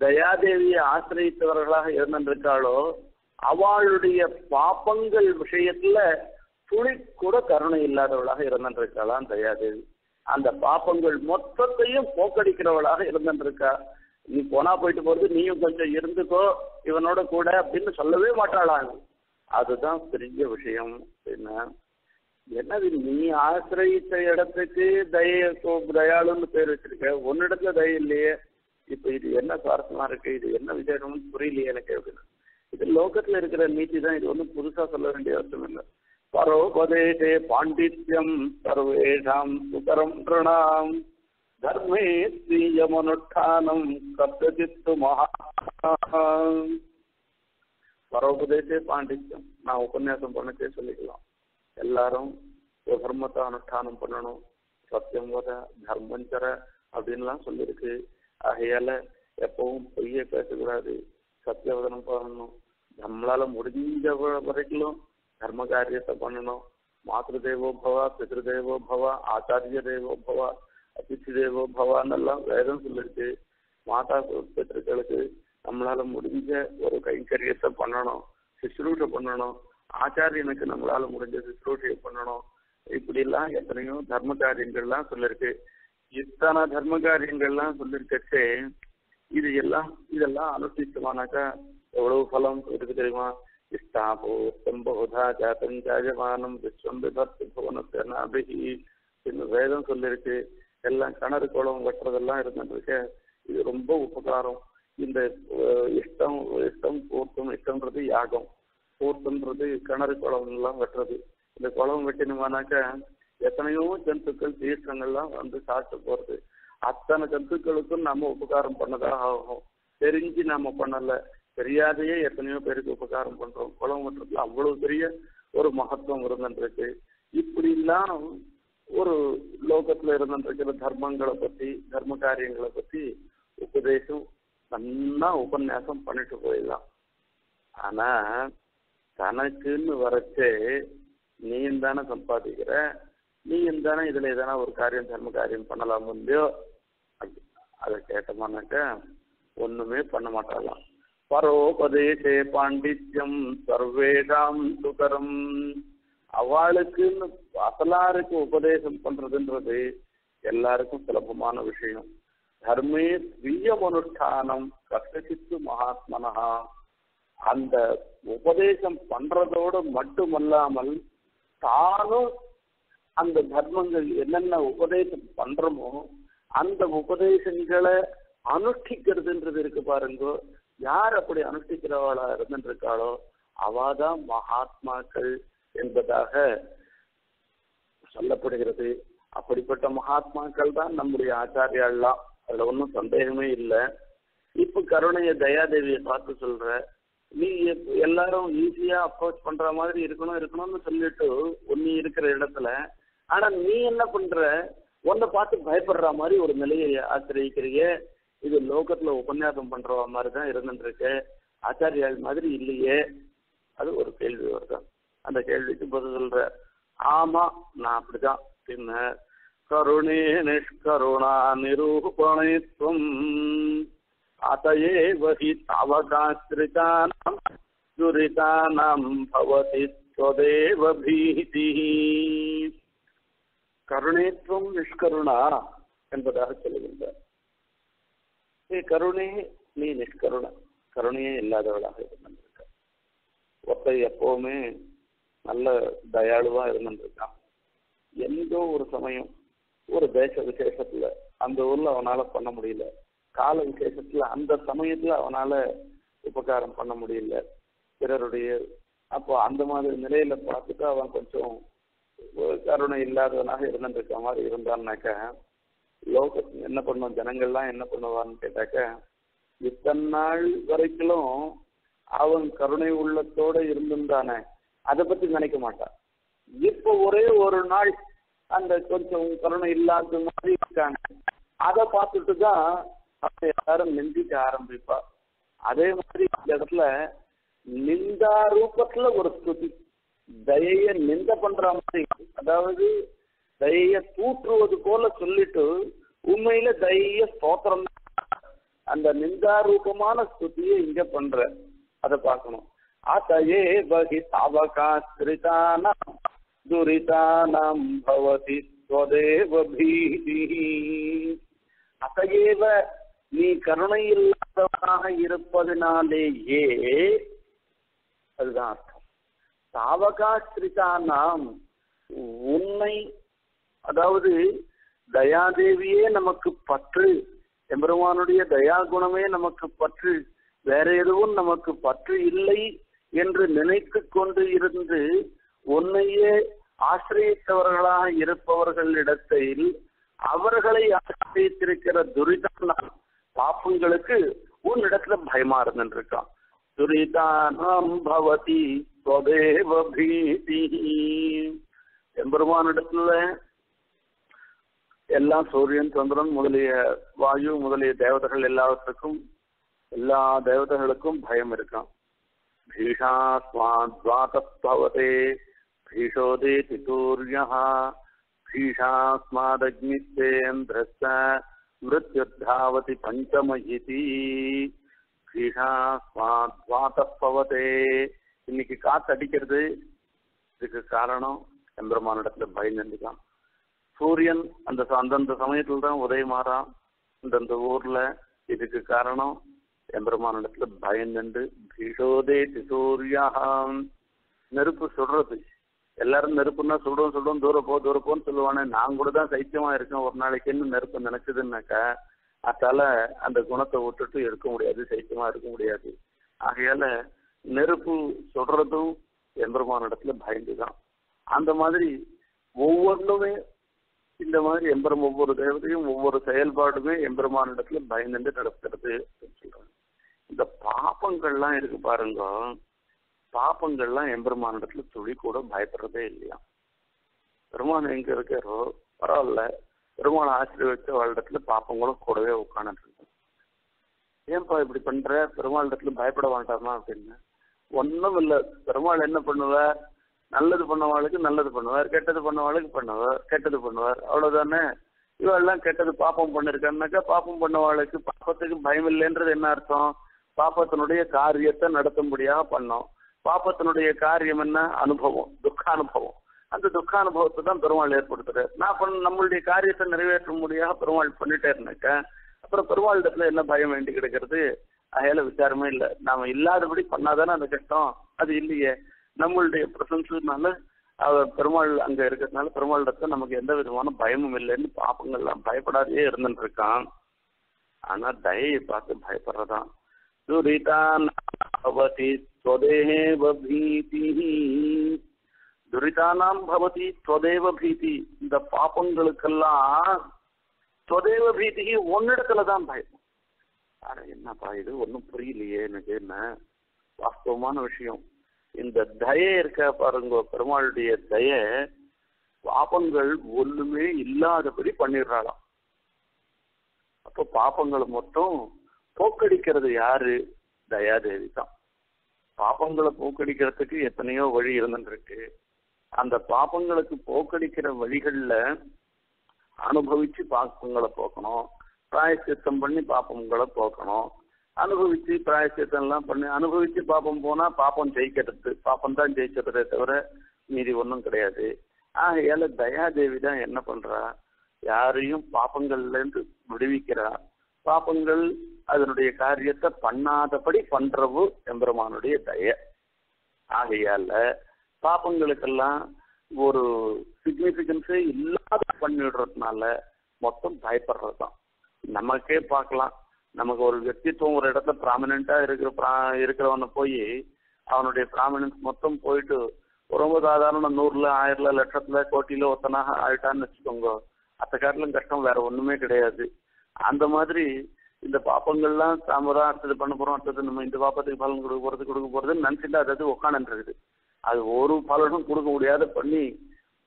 தயாதேவியை ஆசிரியத்தவர்களாக இருந்திருக்காளோ அவளுடைய பாப்பங்கள் விஷயத்துல துளி கூட கருணை இல்லாதவளாக இருந்திருக்காளாம் தயாதேவி அந்த பாப்பங்கள் மொத்தத்தையும் போக்கடிக்கிறவளாக இருந்திருக்கா? நீ போனா போயிட்டு போறது நீயும் கொஞ்சம் இருந்துக்கோ இவனோட கூட அப்படின்னு சொல்லவே மாட்டாளாங்க அதுதான் பெரிய விஷயம். என்ன? என்னது நீ ஆசிரியித்த இடத்துக்கு தய தயாளுன்னு பேர் வச்சிருக்க? உன்னிடத்துல தய இல்லையே. இப்ப இது என்ன சுவாரஸ்யமா இருக்கு? இது என்ன விசேஷம்னு புரியலையே எனக்கு அப்படின்னு. இது லோகத்துல இருக்கிற நீதி தான். இது ஒன்றும் புதுசா சொல்ல வேண்டிய அவசியம் இல்லை. பரோபதேசே பாண்டித்யம் சர்வேஷாம் சுகரம் பிரணாம். தர்மே ஸ்ரீயமனுஷ்டானம் கப்தஜித்து மகா பரோபதேசே பாண்டித்யம். நான் உபன்யாசம் பண்ணச்சே சொல்லிக்கலாம். எல்லாரும் ஒரு தர்மத்தை அனுஷ்டானம் பண்ணணும். சத்தியம் வத தர்மஞ்சர அப்படின்லாம் சொல்லியிருக்கு ஆகையால எப்பவும் பொய்ய பேசக்கூடாது. சத்தியவதனம் பண்ணணும். நம்மளால முடிஞ்ச வரைக்கும் தர்ம காரியத்தை பண்ணணும். மாத்ரு தேவோ பவா பித்ரு தேவோ பவா ஆச்சாரிய தேவோ பவா அதித்தி தேவோ பவான்னெல்லாம் வேதம் சொல்லிருக்கு. மாதா பித்திருக்களுக்கு நம்மளால முடிஞ்ச ஒரு கைங்கரியத்தை பண்ணணும். சுஷ்ரூஷை பண்ணணும். ஆச்சாரியனுக்கு நம்மளால முடிஞ்ச சுஷ்ரூஷையை பண்ணணும். இப்படிலாம் எத்தனையோ தர்ம காரியங்கள்லாம் சொல்லிருக்கு. இத்தனை தர்ம காரியங்கள்லாம் சொல்லிருக்கச்சே இது எல்லாம் இதெல்லாம் அனுஷ்டிச்சமானாக்கா எவ்வளவு பலம் இருக்கு தெரியுமா? இஷ்டாபூத்தம் பகுதா ஜாத்தம் ஜாஜமானம் விஸ்வம் விபத்து புவனத்தனாபிகி இந்த வேதம் சொல்லியிருக்கு எல்லாம் கிணறு குளம் வெட்டுறதெல்லாம் இருந்துருக்கு இது ரொம்ப உபகாரம் இந்த இஷ்டம் இஷ்டம் பூர்த்தம் இஷ்டம்ன்றது யாகம் பூர்த்தம்ன்றது கிணறு குளம் எல்லாம் வெட்டுறது இந்த குளம் வெட்டினோம்னாக்கா எத்தனையோ ஜந்துக்கள் தீர்த்தங்கள்லாம் வந்து சாப்பிட்டு போறது அத்தனை ஜந்துக்களுக்கும் நம்ம உபகாரம் பண்ணதாக ஆகும் தெரிஞ்சு நாம பண்ணல தெரியாதையே எத்தனையோ பேருக்கு உபகாரம் பண்றோம். குளம் வெட்டுறதுல அவ்வளவு பெரிய ஒரு மகத்துவம் இருந்துருக்கு எல்லாம் ஒரு லோகத்துல இருந்துருக்கிற தர்மங்களை பத்தி தர்ம காரியங்களை பத்தி உபதேசம் நன்னா உபன்யாசம் பண்ணிட்டு போயிடலாம். ஆனா தனக்குன்னு வரச்சே நீயும் தானே சம்பாதிக்கிற? நீயும் தானே இதுல எதனா ஒரு காரியம் தர்ம காரியம் பண்ணலாம் இல்லையோ? அதை கேட்டோம்னாக்க ஒண்ணுமே பண்ண மாட்டாளாம். பரோபதேசே பாண்டித்யம் சர்வேதாம் சுகரம். அவளுக்குன்னு அசலாருக்கு உபதேசம் பண்றதுன்றது எல்லாருக்கும் சுலபமான விஷயம். தர்மே ஸ்வீயம் அனுஷ்டானம் கஷ்டசித்து மகாத்மனஹா. அந்த உபதேசம் பண்றதோடு மட்டுமல்லாமல் தானும் அந்த தர்மங்கள் என்னென்ன உபதேசம் பண்றோமோ அந்த உபதேசங்களை அனுஷ்டிக்கிறதுன்றது இருக்கு பாருங்க. யார் அப்படி அனுஷ்டிக்கிறவளா இருந்துருக்காளோ அவாதான் மகாத்மாக்கள் என்பதாக சொல்லப்படுகிறது. அப்படிப்பட்ட மகாத்மாக்கள் தான் நம்முடைய ஆச்சாரியாள்லாம் அதுல ஒன்றும் சந்தேகமே இல்லை. இப்ப கருணைய தயாதேவியை பார்த்து சொல்ற நீ எப்- எல்லாரும் ஈஸியா அப்ரோச் பண்ற மாதிரி இருக்கணும் இருக்கணும்னு சொல்லிட்டு ஒன்னு இருக்கிற இடத்துல ஆனா நீ என்ன பண்ற? உன்னை பார்த்து பயப்படுற மாதிரி ஒரு நிலையை ஆசிரியக்கிறீங்க இது லோகத்தில் உபன்யாசம் பண்ணுற மாதிரி தான் இருந்துருக்கு ஆச்சாரியா மாதிரி இல்லையே. அது ஒரு கேள்வி வருதான் அந்த கேள்விக்கு பதில் சொல்ற ஆமா நான் அப்படிதான். பின்னர் கருணே நிஷ்கருணா நிரூபணித்துவம் அதையே வகி தவகாஸ்திரிதானம் துரிதானம் பவதி ஸ்வதேவ பீதி. கருணேத்துவம் நிஷ்கருணா என்பதாக சொல்லுகின்றார். கருணையே நீ நிஷ்கருண கருணையே இல்லாதவளாக இருந்திருக்க. ஒருத்தர் எப்பவுமே நல்ல தயாளுவா இருந்திருக்கான். எந்தோ ஒரு சமயம் ஒரு தேச விசேஷத்துல அந்த ஊர்ல அவனால பண்ண முடியல. கால விசேஷத்துல அந்த சமயத்துல அவனால உபகாரம் பண்ண முடியல. பிறருடைய அப்போ அந்த மாதிரி நிலையில பார்த்துட்டு அவன் கொஞ்சம் கருணை இல்லாதவனாக இருந்துருக்க மாதிரி இருந்தான்னாக்க லோக என்ன பண்ணும்? ஜனங்கள்லாம் என்ன பண்ணுவான்னு கேட்டாக்க இத்தனை நாள் வரைக்கும் அவன் கருணை உள்ளத்தோட இருந்திருந்தானே அதை பத்தி நினைக்க மாட்டான் இப்போ ஒரே ஒரு நாள் அந்த கொஞ்சம் கருணை இல்லாத மாதிரி இருக்காங்க. அதை பார்த்துட்டு தான் அவன் எல்லாரும் நிந்திக்க ஆரம்பிப்பா. அதே மாதிரி இந்த இடத்துல நிந்தா ரூபத்துல ஒரு ஸ்துதி. தயைய நிந்த பண்ற மாதிரி அதாவது தைய தூற்றுவது போல சொல்லிட்டு உண்மையில தைய ஸ்தோத்திரம். அந்த நிந்தாரூபமான ஸ்துதியை இங்க பண்ற. அதை பார்க்கணும். அத்தயே பகி தாவகாஸ்திரிதானாம் துரிதானாம் பவதி ஸ்வதேவ பீதிः. அத்தையேவ நீ கருணை இல்லாதவனாக இருப்பதினாலேயே அதுதான் அர்த்தம். சாவகாஸ்திரிதானாம் உன்னை அதாவது தயாதேவியே நமக்கு பற்று. எம்பெருமானுடைய தயா குணமே நமக்கு பற்று. வேற எதுவும் நமக்கு பற்று இல்லை என்று நினைத்து கொண்டு இருந்து உன்னையே ஆசிரியத்தவர்களாக இருப்பவர்களிடத்தில் அவர்களை ஆசிரியத்திருக்கிற துரிதம் பாப்பங்களுக்கு உன்னிடத்துல பயமா இருந்துருக்கான் துரிதானம் பவதி ஸ்வதேவ பீதி. எம்பெருமானிடத்துல எல்லாம் சூரியன் சந்திரன் முதலிய வாயு முதலிய தேவதைகள் எல்லாவற்றுக்கும் எல்லா தேவதைகளுக்கும் பயம் இருக்கான் பீஷாஸ்மாத்வாதே பீஷோதே சூரிய பீஷாஸ்மாதக்னிச்சேந்திரஸ்த மிருத்யுர்தாவதி பஞ்சமயிதி பீஷாஸ்மாத்வாதே இன்னைக்கு காத்து அடிக்கிறது இதுக்கு காரணம் சந்திரமானிடத்துல பயந்துதான் சூரியன் அந்த ச- அந்தந்த சமயத்துல தான் உதயமாறான் அந்தந்த ஊர்ல இதுக்கு காரணம் எம்பெருமானிடத்துல பயந்துண்டு பீஷோதே சூரியாம் நெருப்பு சுடுறது. எல்லாரும் நெருப்புன்னா சுடும் சுடும் தூர போ தூர போன்னு சொல்லுவானே. நான் கூட தான் சைத்தியமா இருக்கேன். ஒரு நாளைக்கு என்ன நெருப்பு நினைச்சதுன்னாக்கா அதால அந்த குணத்தை விட்டுட்டு இருக்க முடியாது சைத்தியமா இருக்க முடியாது. ஆகையால நெருப்பு சுடுறதும் எம்பெருமானிடத்துல பயந்துதான். அந்த மாதிரி ஒவ்வொன்றுமே இந்த மாதிரி எம்பெரும் ஒவ்வொரு தேவதையும் ஒவ்வொரு செயல்பாடுமே எம்பெருமானிடத்துல பயந்துட்டு நடக்கிறது அப்படின்னு சொல்றாங்க. இந்த பாப்பங்கள்லாம் இருக்கு பாருங்க. பாப்பங்கள்லாம் எம்பெருமானிடத்துல துளி கூட பயப்படுறதே இல்லையா? பெருமான் எங்க இருக்காரோ? பரவாயில்ல. பெருமாள் ஆசீர்வச்ச வாழ்டத்துல பாப்பங்களும் கூடவே உட்காந்துட்டு இருக்கு ஏன்பா இப்படி பண்ற? பெருமாள் இடத்துல பயப்பட வேண்டாமா அப்படின்னு. ஒன்றும் இல்ல பெருமாள் என்ன பண்ணுவார் நல்லது பண்ணவாளுக்கு நல்லது பண்ணுவார் கெட்டது பண்ணவாளுக்கு பண்ணுவார் கெட்டது பண்ணுவார். அவ்வளவுதானே? இவெல்லாம் கெட்டது பாப்பம் பண்ணிருக்கான்னாக்கா பாப்பம் பண்ணவாளுக்கு பாப்பத்துக்கு பயம் இல்லைன்றது என்ன அர்த்தம்? பாப்பத்தினுடைய காரியத்தை நடத்தும்படியாக பண்ணோம். பாப்பத்தினுடைய காரியம் என்ன? அனுபவம் துக்கானுபவம். அந்த துக்கானுபவத்தை தான் பெருமாள் ஏற்படுத்துறாரு. நான் பண்ண நம்மளுடைய காரியத்தை நிறைவேற்ற முடியாத பெருமாள் பண்ணிட்டே அப்புறம் பெருமாள் இடத்துல என்ன பயம் வேண்டி கிடக்கிறது? அகையால விசாரமே இல்லை. நாம இல்லாதபடி பண்ணாதானே அந்த கஷ்டம்? அது இல்லையே. நம்மளுடைய பிரசன்ஸ்னால அவர் பெருமாள் அங்க இருக்கிறதுனால பெருமாள் இடத்துல நமக்கு எந்த விதமான பயமும் இல்லைன்னு பாப்பங்கள்லாம் பயப்படாதே இருந்துட்டு இருக்கான். ஆனா தயையை பார்த்து பயப்படுறதான். துரிதான் பவதி ஸ்வதேவ பீதி. துரிதானாம் பவதி ஸ்வதேவ பீதி. இந்த பாப்பங்களுக்கெல்லாம் ஸ்வதேவ பீதி ஒன்னிடத்துல தான் பயம். ஆனா என்னப்பா இது? ஒன்றும் புரியலையே எனக்கு என்ன? வாஸ்தவமான விஷயம். இந்த தயை இருக்க பாருங்க பெருமாளுடைய தய பாப்பங்கள் ஒண்ணுமே இல்லாதபடி பண்ணிடுறாளாம். அப்போ பாப்பங்களை மட்டும் போக்கடிக்கிறது யாரு? தயாதேவி தான் பாப்பங்களை போக்கடிக்கிறதுக்கு எத்தனையோ வழி இருந்துருக்கு அந்த பாப்பங்களுக்கு போக்கடிக்கிற வழிகள்ல அனுபவிச்சு பாப்பங்களை போக்கணும். பிராயசித்தம் பண்ணி பாப்பங்களை போக்கணும். அனுபவிச்சு பிராயசித்தம் எல்லாம் பண்ணி அனுபவிச்சு பாப்பம் போனா பாப்பம் ஜெயிக்கிறது. பாப்பம் தான் ஜெயிச்சதே தவிர மீதி ஒன்றும் கிடையாது. ஆகையால தயாதேவி தான் என்ன பண்றா? யாரையும் பாப்பங்கள்ல இருந்து விடுவிக்கிறா. பாப்பங்கள் அதனுடைய காரியத்தை பண்ணாதபடி பண்றவு எம்பெருமானுடைய தய. ஆகையால பாப்பங்களுக்கெல்லாம் ஒரு சிக்னிபிகன்ஸே இல்லாத பண்ணிடுறதுனால மொத்தம் பயப்படுறது தான் நமக்கே பார்க்கலாம். நமக்கு ஒரு வெக்தித்துவம் ஒரு இடத்துல ப்ராமினா இருக்கிற இருக்கிறவன போய் அவனுடைய ப்ராமினன்ஸ் மொத்தம் போயிட்டு ரொம்ப சாதாரண நூறுல ஆயிரல லட்சத்துல கோட்டில ஒத்தனாக ஆயிட்டான்னு வச்சுக்கோங்க. அத்தை காட்டிலும் கஷ்டம் வேற ஒண்ணுமே கிடையாது. அந்த மாதிரி இந்த பாப்பங்கள்லாம் நாம தான் அடுத்தது பண்ண போறோம் அடுத்தது நம்ம இந்த பாப்பத்துக்கு பலன் கொடுக்க போறது கொடுக்க போறதுன்னு நினைச்சிட்டு அதாவது உக்காந்துருக்குது. அது ஒரு பலனும் கொடுக்க முடியாத பண்ணி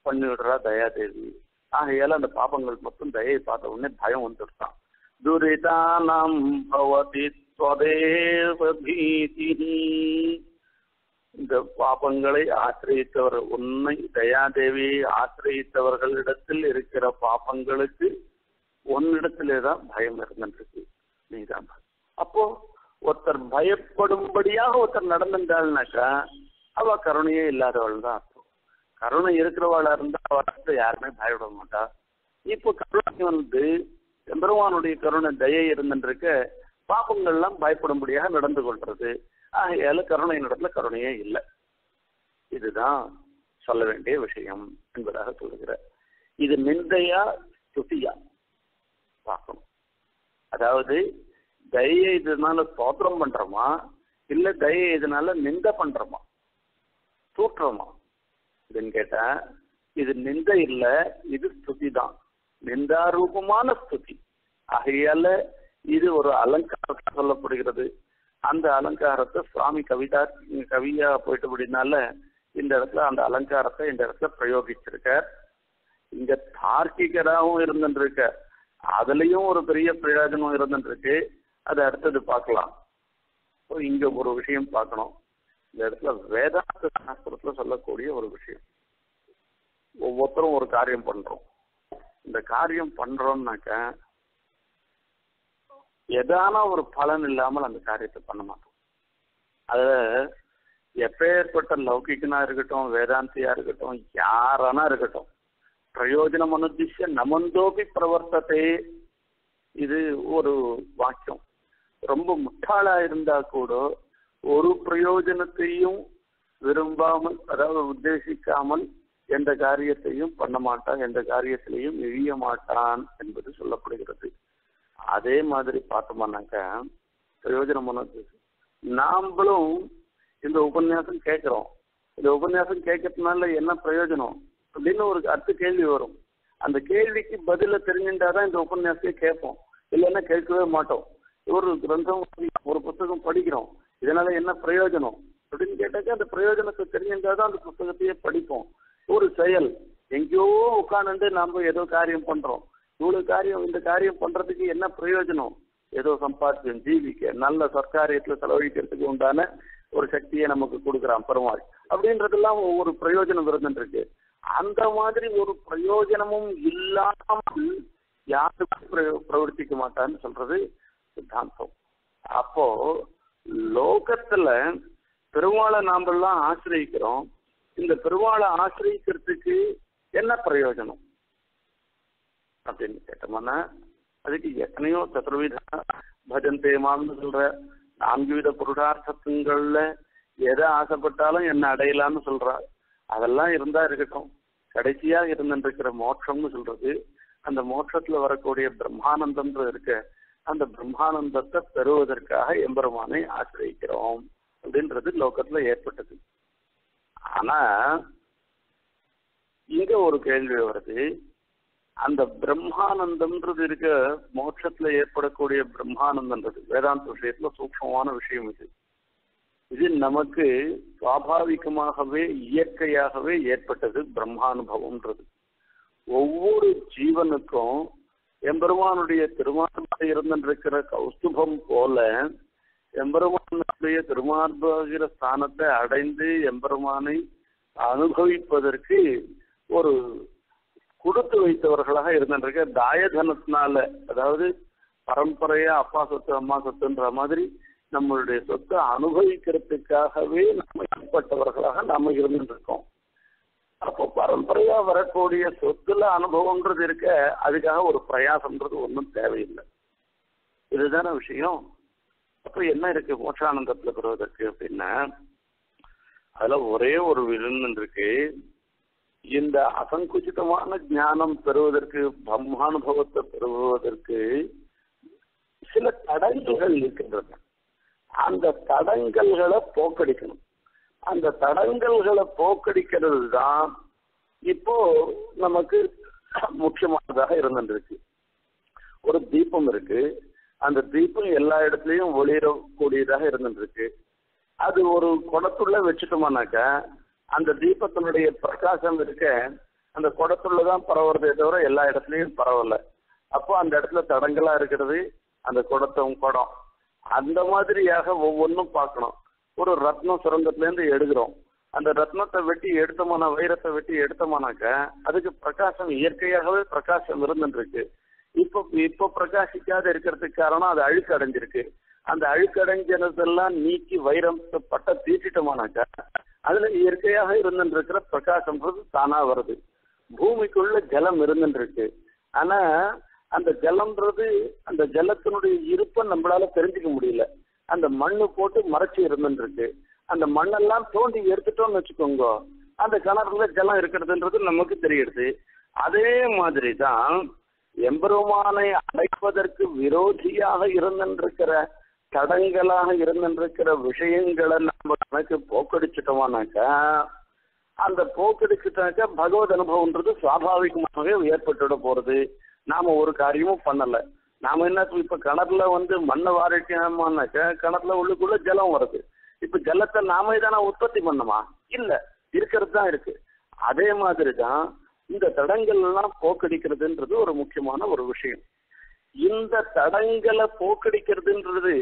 பண்ணி விடுறா தயாதேவி. ஆகையால அந்த பாப்பங்கள் மட்டும் தயை பார்த்த உடனே பயம் வந்துடுதான் துரிதானம் பவதி பீதி பீதிஹி இந்த பாபங்களை ஆசிரியத்தவர் உண்மை தயாதேவியை ஆசிரியத்தவர்களிடத்தில் இருக்கிற பாபங்களுக்கு உன்னிடத்திலே தான் பயம் இருந்துருக்கு நீதான் அப்போ ஒருத்தர் பயப்படும்படியாக ஒருத்தர் நடந்துட்டாள்னாக்கா அவ கருணையே இல்லாதவள் தான் அர்த்தம். கருணை இருக்கிறவளா இருந்தா அவர்கிட்ட யாருமே பயப்பட மாட்டா. இப்போ கருணை வந்து எம்பெருமானுடைய கருணை தயை இருந்துருக்க பாப்பங்கள்லாம் பயப்படும்படியாக நடந்து கொள்றது. ஆகையால கருணை நடத்துல கருணையே இல்லை. இதுதான் சொல்ல வேண்டிய விஷயம் என்பதாக சொல்லுகிறார். இது நிந்தையா துதியா? பார்க்கணும். அதாவது தயை இதனால ஸ்தோத்திரம் பண்றோமா? இல்ல தயை இதனால நிந்த பண்றோமா? தூற்றுறோமா இதுன்னு கேட்டா இது நிந்த இல்ல இது ஸ்துதி தான் நிந்தாரூபமான ஸ்துதி. ஆகையால இது ஒரு அலங்காரத்தை சொல்லப்படுகிறது. அந்த அலங்காரத்தை சுவாமி கவிதா கவியா போயிட்டபடினால இந்த இடத்துல அந்த அலங்காரத்தை இந்த இடத்துல பிரயோகிச்சிருக்கார். இங்க தார்க்கிகராகவும் இருந்துருக்க. அதுலயும் ஒரு பெரிய பிரயோஜனம் இருந்துருக்கு. அதை அடுத்தது பார்க்கலாம். இங்க ஒரு விஷயம் பார்க்கணும். இந்த இடத்துல வேதாந்த சாஸ்திரத்துல சொல்லக்கூடிய ஒரு விஷயம். ஒவ்வொருத்தரும் ஒரு காரியம் பண்றோம். இந்த காரியம் பண்றோம்னாக்க எதான ஒரு பலன் இல்லாமல் அந்த காரியத்தை பண்ண மாட்டோம். அது எப்பேற்பட்ட லௌகிக்கனா இருக்கட்டும் வேதாந்தியா இருக்கட்டும் யாரானா இருக்கட்டும் பிரயோஜனம் அனுதிஷ்ய நமந்தோபி பிரவர்த்தத்தை இது ஒரு வாக்கியம். ரொம்ப முட்டாளா இருந்தா கூட ஒரு பிரயோஜனத்தையும் விரும்பாமல் அதாவது உத்தேசிக்காமல் எந்த காரியத்தையும் பண்ண மாட்டான் எந்த காரியத்திலையும் இழிய மாட்டான் என்பது சொல்லப்படுகிறது. அதே மாதிரி பார்த்தோம்னாக்க பிரயோஜனம் பண்ணது நாம்களும் இந்த உபன்யாசம் கேட்கிறோம். இந்த உபன்யாசம் கேட்கறதுனால என்ன பிரயோஜனம் அப்படின்னு ஒரு அடுத்த கேள்வி வரும். அந்த கேள்விக்கு பதில தெரிஞ்சுட்டாதான் இந்த உபன்யாசத்தை கேட்போம். இல்லைன்னா கேட்கவே மாட்டோம். ஒரு கிரந்தம் ஒரு புத்தகம் படிக்கிறோம். இதனால என்ன பிரயோஜனம் அப்படின்னு கேட்டாக்க அந்த பிரயோஜனத்தை தெரிஞ்சுட்டாதான் அந்த புத்தகத்தையே படிப்போம். ஒரு செயல். எங்கேயோ உட்காந்துட்டு நம்ம ஏதோ காரியம் பண்றோம். இவ்வளவு காரியம் இந்த காரியம் பண்றதுக்கு என்ன பிரயோஜனம்? ஏதோ சம்பாத்தியம் ஜீவிக்க நல்ல சர்க்காரியத்துல செலவழிக்கிறதுக்கு உண்டான ஒரு சக்தியை நமக்கு கொடுக்குறான் பெருமாள். அப்படின்றதெல்லாம் ஒவ்வொரு பிரயோஜனம் இருந்துருக்கு அந்த மாதிரி ஒரு பிரயோஜனமும் இல்லாமல் யாருமே பிரயோ- பிரவர்த்திக்க மாட்டான்னு சொல்றது சித்தாந்தம். அப்போ லோகத்துல பெருமாளை நாமெல்லாம் ஆசிரியக்கிறோம். இந்த பெருமாளை ஆசிரியக்கிறதுக்கு என்ன பிரயோஜனம்? அப்படின்னு கேட்டோம்னா அதுக்கு எத்தனையோ சதுர்வித பஜந்தே மாம்னு சொல்ற நான்கு வித புருடார்த்தங்கள்ல எதை ஆசைப்பட்டாலும் என்ன அடையலாம்னு சொல்றா. அதெல்லாம் இருந்தா இருக்கட்டும். கடைசியா இருந்துருக்கிற மோட்சம்னு சொல்றது அந்த மோட்சத்துல வரக்கூடிய பிரம்மானந்தம்ன்றது இருக்க அந்த பிரம்மானந்தத்தை பெறுவதற்காக எம்பெருமானை ஆசிரியக்கிறோம் அப்படின்றது லோகத்துல ஏற்பட்டது. ஆனா இங்க ஒரு கேள்வி வருது. அந்த பிரம்மானந்தம்ன்றது இருக்க மோட்சத்துல ஏற்படக்கூடிய பிரம்மானந்தம்ன்றது வேதாந்த விஷயத்துல சூக்மமான விஷயம் இது. இது நமக்கு சுவாபாவிகமாகவே இயற்கையாகவே ஏற்பட்டது பிரம்மானுபவம்ன்றது. ஒவ்வொரு ஜீவனுக்கும் எம்பெருமானுடைய திருமணமாக இருந்திருக்கிற கௌஸ்துபம் போல எம்பெருமானுடைய திருமார்பாகிற ஸ்தானத்தை அடைந்து எம்பெருமானை அனுபவிப்பதற்கு ஒரு கொடுத்து வைத்தவர்களாக இருந்திருக்க தாயதனத்தினால அதாவது பரம்பரையா அப்பா சொத்து அம்மா சொத்துன்ற மாதிரி நம்மளுடைய சொத்தை அனுபவிக்கிறதுக்காகவே நம்ம ஏற்பட்டவர்களாக நாம இருந்துருக்கோம். அப்போ பரம்பரையா வரக்கூடிய சொத்துல அனுபவம்ன்றது இருக்க அதுக்காக ஒரு பிரயாசம்ன்றது ஒன்றும் தேவையில்லை. இதுதான விஷயம். அப்ப என்ன இருக்கு? மோட்சானந்தத்துல பெறுவதற்கு அப்படின்னா அதுல ஒரே ஒரு விருந்தம் இருக்கு. இந்த அசங்குச்சிதமான ஞானம் பெறுவதற்கு பிரம்மானுபவத்தை பெறுவதற்கு சில தடங்கல்கள் இருக்கின்றன. அந்த தடங்கல்களை போக்கடிக்கணும். அந்த தடங்கல்களை போக்கடிக்கிறது தான் இப்போ நமக்கு முக்கியமானதாக இருந்துருக்கு ஒரு தீபம் இருக்கு. அந்த தீபம் எல்லா இடத்துலயும் ஒளிரக்கூடியதாக இருந்துருக்கு அது ஒரு குடத்துள்ள வச்சுட்டோமானாக்க அந்த தீபத்தினுடைய பிரகாசம் இருக்க அந்த குடத்துள்ள தான் பரவுறதே தவிர எல்லா இடத்துலயும் பரவல. அப்போ அந்த இடத்துல தடங்கலா இருக்கிறது அந்த குடத்தும் குடம். அந்த மாதிரியாக ஒவ்வொன்றும் பார்க்கணும். ஒரு ரத்னம் சுரங்கத்துல இருந்து எடுக்கிறோம். அந்த ரத்னத்தை வெட்டி எடுத்தோம்னா வைரத்தை வெட்டி எடுத்தோம்னாக்க அதுக்கு பிரகாசம் இயற்கையாகவே பிரகாசம் இருந்துருக்கு இப்போ இப்போ பிரகாசிக்காத இருக்கிறதுக்கு காரணம் அது அழுக்கு அடைஞ்சிருக்கு அந்த அழுக்கடைஞ்சதெல்லாம் நீக்கி வைரம் பட்ட தீட்டிட்டோமானாக்கா அதுல இயற்கையாக இருந்துருக்கிற பிரகாசம்ன்றது தானா வருது. பூமிக்குள்ள ஜலம் இருந்துருக்கு ஆனா அந்த ஜலம்ன்றது அந்த ஜலத்தினுடைய இருப்பை நம்மளால தெரிஞ்சுக்க முடியல. அந்த மண்ணு போட்டு மறைச்சு இருந்துருக்கு அந்த மண்ணெல்லாம் தோண்டி எடுத்துட்டோம்னு வச்சுக்கோங்க அந்த கிணறுல ஜலம் இருக்கிறதுன்றது நமக்கு தெரியுது அதே மாதிரி தான் எம்பெருமானை அடைப்பதற்கு விரோதியாக இருந்திருக்கிற தடங்களாக இருந்திருக்கிற விஷயங்களை நம்ம கணக்கு போக்கடிச்சிட்டோமானாக்கா அந்த போக்கடிச்சிட்டாக்கா பகவத் அனுபவம்ன்றது சுவாபாவிகமாகவே ஏற்பட்டுட போறது. நாம ஒரு காரியமும் பண்ணல. நாம என்ன இப்ப கிணறுல வந்து மண்ணை வாரிட்டோமானாக்கா கிணறுல உள்ளுக்குள்ள ஜலம் வருது. இப்ப ஜலத்தை நாமே தானே உற்பத்தி பண்ணுமா இல்ல இருக்கிறது தான் இருக்கு. அதே மாதிரி தான் இந்த தடங்கள் எல்லாம் போக்கடிக்கிறதுன்றது ஒரு முக்கியமான ஒரு விஷயம். இந்த தடங்களை போக்கடிக்கிறதுன்றது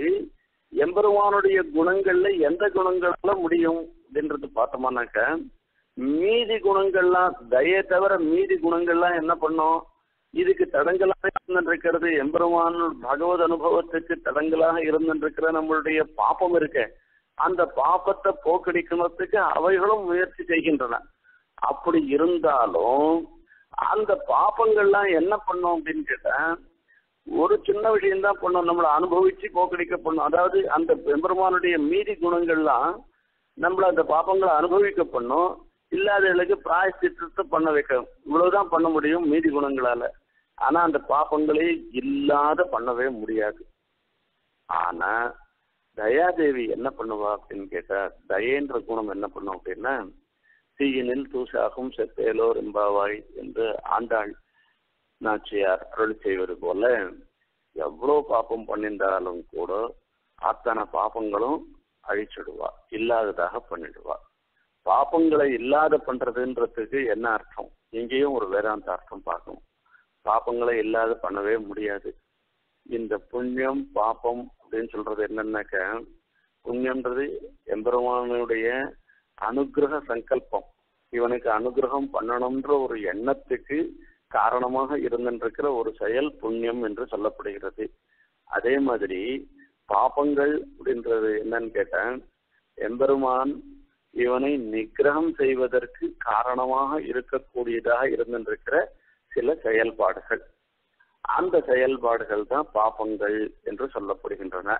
எம்பெருமானுடைய குணங்கள்ல எந்த குணங்களால முடியும் அப்படின்றது பார்த்தோம்னாக்க மீதி குணங்கள்லாம் தய தவிர மீதி குணங்கள்லாம் என்ன பண்ணும்? இதுக்கு தடங்களாக இருந்திருக்கிறது எம்பெருமான் பகவத் அனுபவத்துக்கு தடங்களாக இருந்திருக்கிற நம்மளுடைய பாப்பம் இருக்க அந்த பாப்பத்தை போக்கடிக்கணுறதுக்கு அவைகளும் முயற்சி செய்கின்றன. அப்படி இருந்தாலும் அந்த பாப்பங்கள்லாம் என்ன பண்ணோம் அப்படின்னு கேட்டா ஒரு சின்ன விஷயம் தான் பண்ணும். நம்மளை அனுபவிச்சு போக்கடிக்க பண்ணும். அதாவது அந்த பெருமானுடைய மீதி குணங்கள்லாம் நம்மள அந்த பாப்பங்களை அனுபவிக்க பண்ணும். இல்லாதவர்களுக்கு பிராயசித்தத்தை பண்ண வைக்கும். இவ்வளவுதான் பண்ண முடியும் மீதி குணங்களால. ஆனா அந்த பாப்பங்களே இல்லாத பண்ணவே முடியாது. ஆனா தயாதேவி என்ன பண்ணுவா அப்படின்னு கேட்டா தயேன்ற குணம் என்ன பண்ணும் அப்படின்னா தீயினில் தூசாகும் செப்பேலோர் எம்பாவாய் என்று ஆண்டாள் நாச்சியார் அருள் செய்வது போல எவ்வளோ பாப்பம் பண்ணியிருந்தாலும் கூட அத்தனை பாப்பங்களும் அழிச்சிடுவா இல்லாததாக பண்ணிடுவா பாப்பங்களை இல்லாத பண்றதுன்றதுக்கு என்ன அர்த்தம்? இங்கேயும் ஒரு வேதாந்த அர்த்தம் பார்க்கணும். பாப்பங்களை இல்லாத பண்ணவே முடியாது. இந்த புண்ணியம் பாப்பம் அப்படின்னு சொல்றது என்னன்னாக்க புண்ணியன்றது எம்பெருமானுடைய அனுகிரக சங்கல்பம். இவனுக்கு அனுகிரகம் பண்ணணும்ன்ற ஒரு எண்ணத்துக்கு காரணமாக இருந்திருக்கிற ஒரு செயல் புண்ணியம் என்று சொல்லப்படுகிறது. அதே மாதிரி பாபங்கள் அப்படின்றது என்னன்னு கேட்டேன். எம்பெருமான் இவனை நிகிரகம் செய்வதற்கு காரணமாக இருக்கக்கூடியதாக இருந்திருக்கிற சில செயல்பாடுகள். அந்த செயல்பாடுகள் தான் பாபங்கள் என்று சொல்லப்படுகின்றன.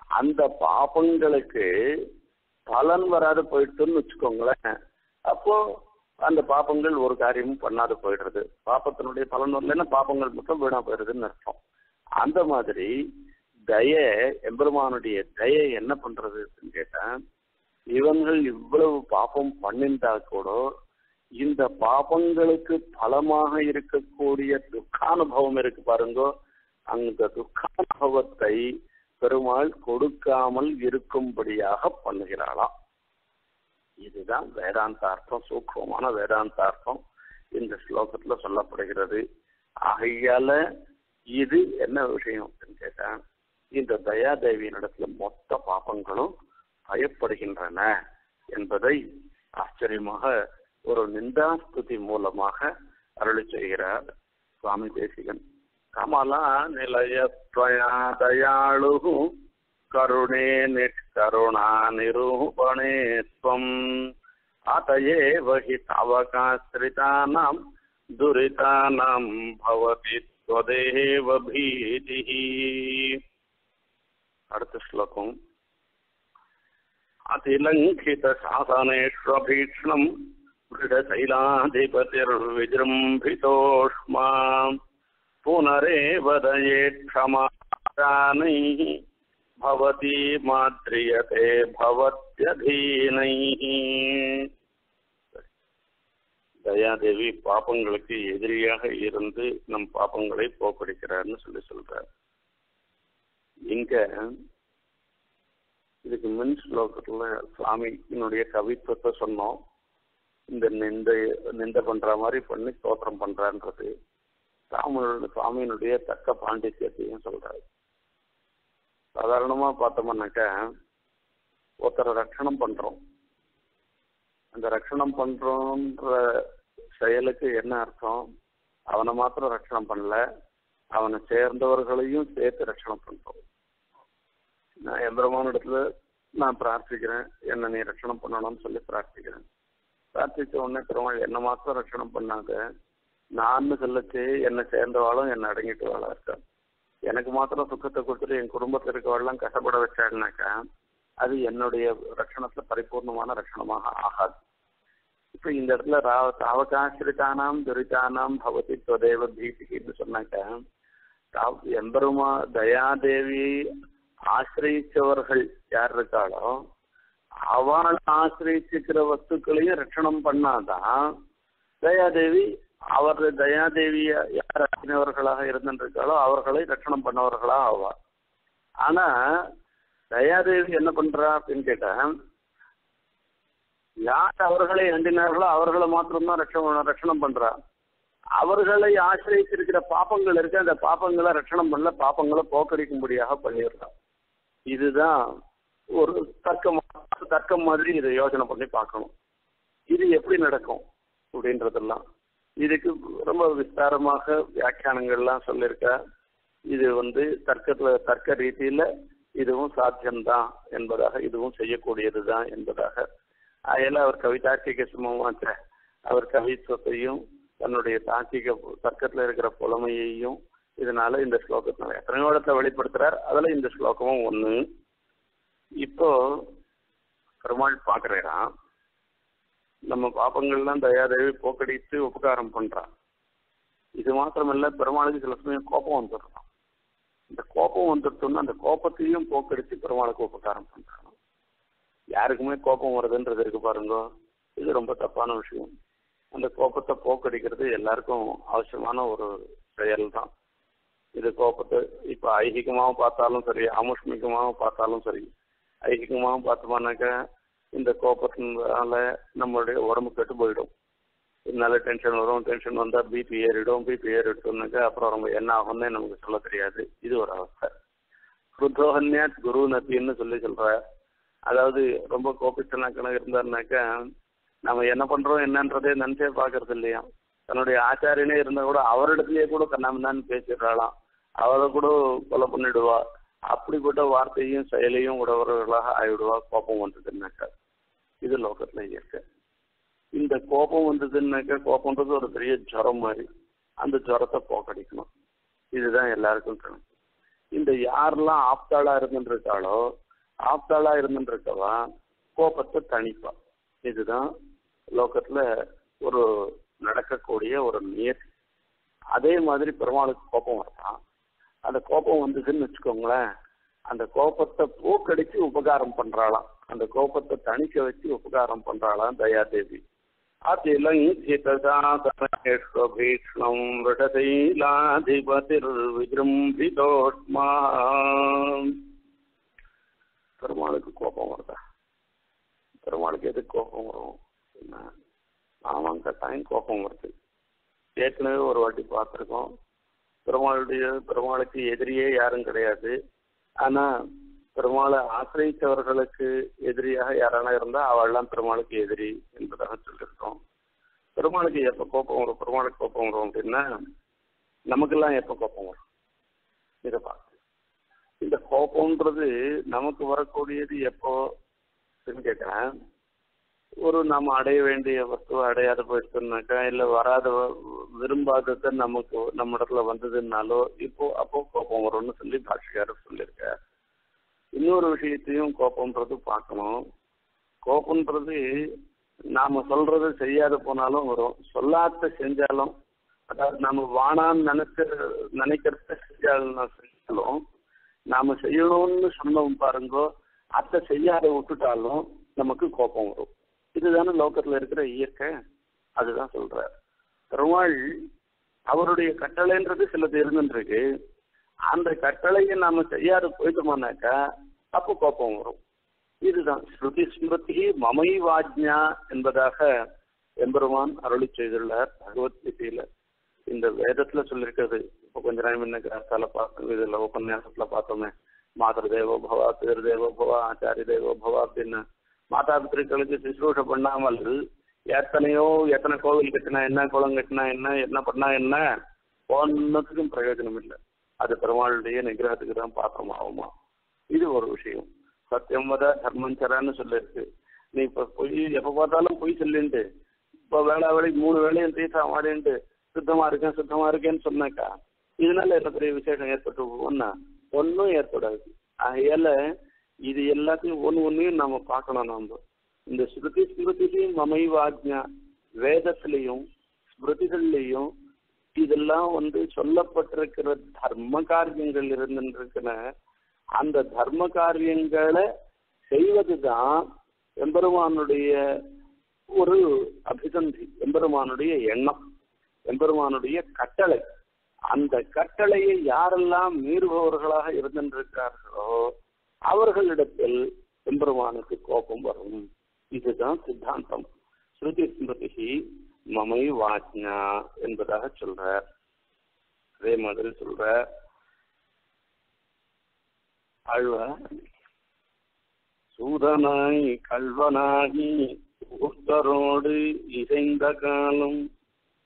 அந்த பாபங்களுக்கு பலன் வராது போயிட்டுன்னு வச்சுக்கோங்களேன். அப்போ அந்த பாப்பங்கள் ஒரு காரியமும் பண்ணாது போயிடுறது. பாப்பத்தினுடைய பலன் வரலன்னா பாப்பங்கள் மட்டும் வீணா போயிடுதுன்னு அர்த்தம். அந்த மாதிரி தய எம்பெருமானுடைய தய என்ன பண்றது அப்படின்னு கேட்டா இவங்கள் இவ்வளவு பாப்பம் பண்ணிருந்தா கூட இந்த பாபங்களுக்கு பலமாக இருக்கக்கூடிய துக்கானுபவம் இருக்கு பாருங்க. அந்த துக்கானுபவத்தை பெருமாள் கொடுக்காமல் இருக்கும்படியாக பண்ணுகிறாளாம். இதுதான் வேதாந்தார்த்தம் வேதாந்த வேதாந்தார்த்தம் இந்த ஸ்லோகத்துல சொல்லப்படுகிறது. ஆகையால இது என்ன விஷயம் அப்படின்னு கேட்டா இந்த தயாதேவியினிடத்துல மொத்த பாபங்களும் பயப்படுகின்றன என்பதை ஆச்சரியமாக ஒரு நிந்தாஸ்துதி மூலமாக அருளி செய்கிறார் சுவாமி தேசிகன். कमला निलय त्वया दयालुः करुणे निष्करुणानिरूपणे त्वम्। अत एव हि तवकाश्रितानां दुरितानां भवति त्वदेव भीतिः। अर्थश्लोकम् अतिलङ्घितशासनेष्वभीक्ष्णम् दृढशैलाधिपतिर्विजृम्भितोष्मा पुनरेव दये क्षमानैः भवती माद्रियते भवत्यधीनैः தயாதேவி பாப்பங்களுக்கு எதிரியாக இருந்து நம் பாப்பங்களை போக்கடிக்கிறார்னு சொல்லி சொல்றார் இங்க இதுக்கு மின் ஸ்லோகத்துல சுவாமியினுடைய கவித்துவத்தை சொன்னோம் இந்த நிந்த நிந்த பண்ற மாதிரி பண்ணி தோற்றம் பண்றான்றது சாமியோட சுவாமியினுடைய தக்க பாண்டித்யத்தையும் சொல்றாரு. சாதாரணமா பார்த்தோம்னாக்க ஒருத்தரை ரட்சணம் பண்றோம். அந்த ரட்சணம் பண்றோன்ற செயலுக்கு என்ன அர்த்தம்? அவனை மாத்திரம் ரட்சணம் பண்ணல அவனை சேர்ந்தவர்களையும் சேர்த்து ரட்சணம் பண்றோம். நான் எம்பெருமான இடத்துல நான் பிரார்த்திக்கிறேன் என்ன நீ ரட்சணம் பண்ணணும்னு சொல்லி பிரார்த்திக்கிறேன். பிரார்த்திச்ச உடனே பெருமாள் என்ன மாத்திரம் ரட்சணம் பண்ணாங்க நான் சொல்லச்சு என்னை சேர்ந்தவாளும் என்னை அடங்கிட்டு வாழா இருக்கா? எனக்கு மாத்திரம் சுக்கத்தை கொடுத்துட்டு என் குடும்பத்தில் இருக்கவாள்லாம் கஷ்டப்பட வச்சாங்கனாக்கா அது என்னுடைய ரட்சணத்துல பரிபூர்ணமான ரட்சணமாக ஆகாது. இப்ப இந்த இடத்துல ராவ தாவகாசிரிதானாம் துரிதானாம் பவதி தொதேவ பீதின்னு சொன்னாக்கா எம்பெருமா தயாதேவி ஆசிரியிச்சவர்கள் யார் இருக்காளோ அவள் ஆசிரியிச்சுக்கிற வஸ்துக்களையும் ரட்சணம் பண்ணாதான் தயாதேவி அவர் தயாதேவிய யார் அறிஞர்களாக இருந்திருக்காளோ அவர்களை ரட்சணம் பண்ணவர்களாக ஆவார். ஆனா தயாதேவி என்ன பண்றா அப்படின்னு கேட்டா யார் அவர்களை அண்டினார்களோ அவர்களை மாத்திரம்தான் ரட்சணம் ரட்சணம் பண்றா. அவர்களை ஆசிரியத்திருக்கிற பாப்பங்கள் இருக்கு அந்த பாப்பங்களை ரட்சணம் பண்ணல பாப்பங்களை போக்கடிக்கும்படியாக பண்ணிடுறான் இதுதான் ஒரு தர்க்கம் தர்க்கம் மாதிரி இதை யோசனை பண்ணி பார்க்கணும். இது எப்படி நடக்கும் அப்படின்றதெல்லாம். இதுக்கு ரொம்ப விஸ்தாரமாக வியாக்கியானங்கள்லாம் சொல்லியிருக்கா. இது வந்து தர்க்கத்துல தர்க்க ரீதியில இதுவும் சாத்தியம்தான் என்பதாக இதுவும் செய்யக்கூடியது தான் என்பதாக. அதில் அவர் கவிதார்த்திக சுமமாச்ச அவர் கவித்துவத்தையும் தன்னுடைய தார்க்கிக தர்க்கத்துல இருக்கிற புலமையையும் இதனால இந்த ஸ்லோகத்தினால எத்தனையோ இடத்தை வெளிப்படுத்துறார். அதுல இந்த ஸ்லோகமும் ஒண்ணு. இப்போ பெருமாள் பாக்குறான் நம்ம பாப்பங்கள்லாம் தயாதேவி போக்கடித்து உபகாரம் பண்றான் இது மாத்திரமல்ல பெருமாளுக்கு சில சமயம் கோபம் வந்துடுறான் இந்த கோபம் வந்துட்டோம்னா அந்த கோபத்தையும் போக்கடித்து பெருமாளுக்கு உபகாரம் பண்றான் யாருக்குமே கோபம் வருதுன்றது இருக்கு பாருங்க. இது ரொம்ப தப்பான விஷயம். அந்த கோபத்தை போக்கடிக்கிறது எல்லாருக்கும் அவசியமான ஒரு செயல் தான் இது கோபத்தை இப்போ ஐகிகமாகவும் பார்த்தாலும் சரி ஆமுஷ்மிகமாகவும் பார்த்தாலும் சரி ஐகிகமாகவும் பார்த்தோம்னாக்கா இந்த கோபத்தினால நம்மளுடைய உடம்பு கெட்டு போயிடும். இதனால டென்ஷன் வரும் டென்ஷன் வந்தா பிபி ஏறிடும் பிபி ஏறிட்டோம்னாக்கா அப்புறம் ரொம்ப என்ன ஆகும்னே நமக்கு சொல்ல தெரியாது. இது ஒரு அவஸ்தை. குருதோகன்யாத் குரு நத்தின்னு சொல்லி சொல்ற அதாவது ரொம்ப கோபிச்சனாக்கணும் இருந்தாருனாக்கா நம்ம என்ன பண்றோம் என்னன்றதே நினைச்சே பாக்குறது இல்லையா? தன்னுடைய ஆச்சாரியனே இருந்தா கூட அவரிடத்துலயே கூட கண்ணாமண்ணான்னு பேசிடுறாளாம். அவரை கூட கொலை பண்ணிடுவா. அப்படிப்பட்ட வார்த்தையும் செயலையும் உடவர்களாக ஆயிடுவா கோபம் வந்ததுன்னாக்கா இது லோகத்துல இயற்கை. இந்த கோபம் வந்ததுன்னாக்கா கோபம்ன்றது ஒரு பெரிய ஜுரம் மாதிரி. அந்த ஜுரத்தை போக்கடிக்கணும். இதுதான் எல்லாருக்கும் கணக்கு இந்த யாரெல்லாம் ஆப்தாளா இருந்துருக்காளோ ஆப்தாளா இருந்துருக்கவா கோபத்தை தணிப்பா. இதுதான் லோகத்துல ஒரு நடக்கக்கூடிய ஒரு நியதி. அதே மாதிரி பெருமாளுக்கு கோபம் வரலாம் அந்த கோபம் வந்துச்சுன்னு வச்சுக்கோங்களேன். அந்த கோபத்தை போக்கடிச்சு உபகாரம் பண்றாளாம். அந்த கோபத்தை தணிக்க வச்சு உபகாரம் பண்றாளாம் தயாதேவி. அதிலங்கீட்சம் ரிடசைலாதிபதிர் விஜృంభిதோஷ்மா பெருமாளுக்கு கோபம் வருதா? பெருமாளுக்கு எதுக்கு கோபம் வரும்? என்ன? ஆமாங்க கட்டாயம் கோபம் வருது. ஏற்கனவே ஒரு வாட்டி பார்த்துருக்கோம். பெருமாளுடைய பெருமாளுக்கு எதிரியே யாரும் கிடையாது. ஆனா பெருமாளை ஆசிரியத்தவர்களுக்கு எதிரியாக யாரான இருந்தா அவள்லாம் பெருமாளுக்கு எதிரி என்பதாக சொல்லியிருக்கோம் பெருமாளுக்கு எப்ப கோப்பம் வரும்? பெருமாளுக்கு கோபம் வரும் அப்படின்னா நமக்கெல்லாம் எப்ப கோப்பம் வரும்? இதை பார்த்து. இந்த கோபம்ன்றது நமக்கு வரக்கூடியது எப்போ? கேட்கிறேன். ஒரு நாம் அடைய வேண்டிய வஸ்துவை அடையாத போயிடுச்சுனாக்கா இல்லை வராத விரும்பாதது நமக்கு நம்ம இடத்துல வந்ததுனாலோ இப்போ அப்போ கோபம் வரும்னு சொல்லி பாஷிகாரர் சொல்லியிருக்கார். இன்னொரு விஷயத்தையும் கோபம்ன்றது பார்க்கணும். கோபம்ன்றது நாம சொல்றது செய்யாத போனாலும் வரும். சொல்லாத செஞ்சாலும் அதாவது நம்ம வானான்னு நினைச்ச நினைக்கிறத செஞ்சாலும் செஞ்சாலும் நாம செய்யணும்னு சொன்னோம் பாருங்கோ அத்தை செய்யாத விட்டுட்டாலும் நமக்கு கோபம் வரும். இதுதானே லோக்கத்துல இருக்கிற இயற்கை? அதுதான் சொல்றார். பெருமாள் அவருடைய கட்டளைன்றது சிலது இருந்துருக்கு அந்த கட்டளையை நாம செய்யாது போயிட்டோம்னாக்கா அப்போ கோபம் வரும். இதுதான். ஸ்ருதி ஸ்மிருதி மமை வாஜ்ஞா என்பதாக எம்பெருமான் அருளி செய்துள்ளார் பகவத்கீதையில. இந்த வேதத்துல சொல்லியிருக்கிறது. இப்போ கொஞ்ச நேரம் என்ன கிராசால பார்த்தோம் இதுல உபன்யாசத்துல பார்த்தோமே. மாதர் தேவோ பவா பிதர் தேவோ பவா ஆச்சாரிய தேவோ பவா அப்படின்னு. மாதா பித்திருக்களுக்கு சுசுரூஷ பண்ணாமல் எத்தனையோ எத்தனை கோவில் கட்டினா என்ன குளம் கட்டினா என்ன என்ன பண்ணா என்ன ஒன்னத்துக்கும் பிரயோஜனம் இல்லை. அது பெருமாளுடைய நிகிரகத்துக்கு தான் பாத்திரம் ஆகுமா இது ஒரு விஷயம். சத்தியம் வத தர்மஞ்சரான்னு சொல்லிருக்கு. நீ இப்ப பொய் எப்ப பார்த்தாலும் பொய் சொல்லிண்டு இப்போ வேளா வேலைக்கு மூணு வேலையும் தீர்த்தா மாடின்ட்டு சுத்தமா இருக்கேன் சுத்தமா இருக்கேன்னு சொன்னாக்கா இதனால என்ன பெரிய விசேஷம் ஏற்பட்டு ஒன்னா ஒன்றும் ஏற்படாது. ஆகையால இது எல்லாத்தையும் ஒன்று ஒன்றையும் நம்ம பார்க்கணும் நம்ம இந்த ஸ்ருதி ஸ்மிருதிலையும் மமைவாஜ்ஞா வேதத்திலையும் ஸ்மிருதிகள்லையும் இதெல்லாம் வந்து சொல்லப்பட்டிருக்கிற தர்ம காரியங்கள் இருந்துருக்கிற அந்த தர்ம காரியங்களை செய்வது தான் எம்பெருமானுடைய ஒரு அபிசந்தி எம்பெருமானுடைய எண்ணம் எம்பெருமானுடைய கட்டளை. அந்த கட்டளையை யாரெல்லாம் மீறுபவர்களாக இருந்திருக்கிறார்களோ அவர்களிடத்தில் எம்பெருமானுக்கு கோபம் வரும். இதுதான் சித்தாந்தம். ஸ்ருதி ஸ்மிருதி மமை வாஜ்ஞா என்பதாக சொல்ற அதே மாதிரி சொல்ற ஆழ்வார் சூதனாய் கல்வனாகி உத்தரோடு இசைந்த காலம்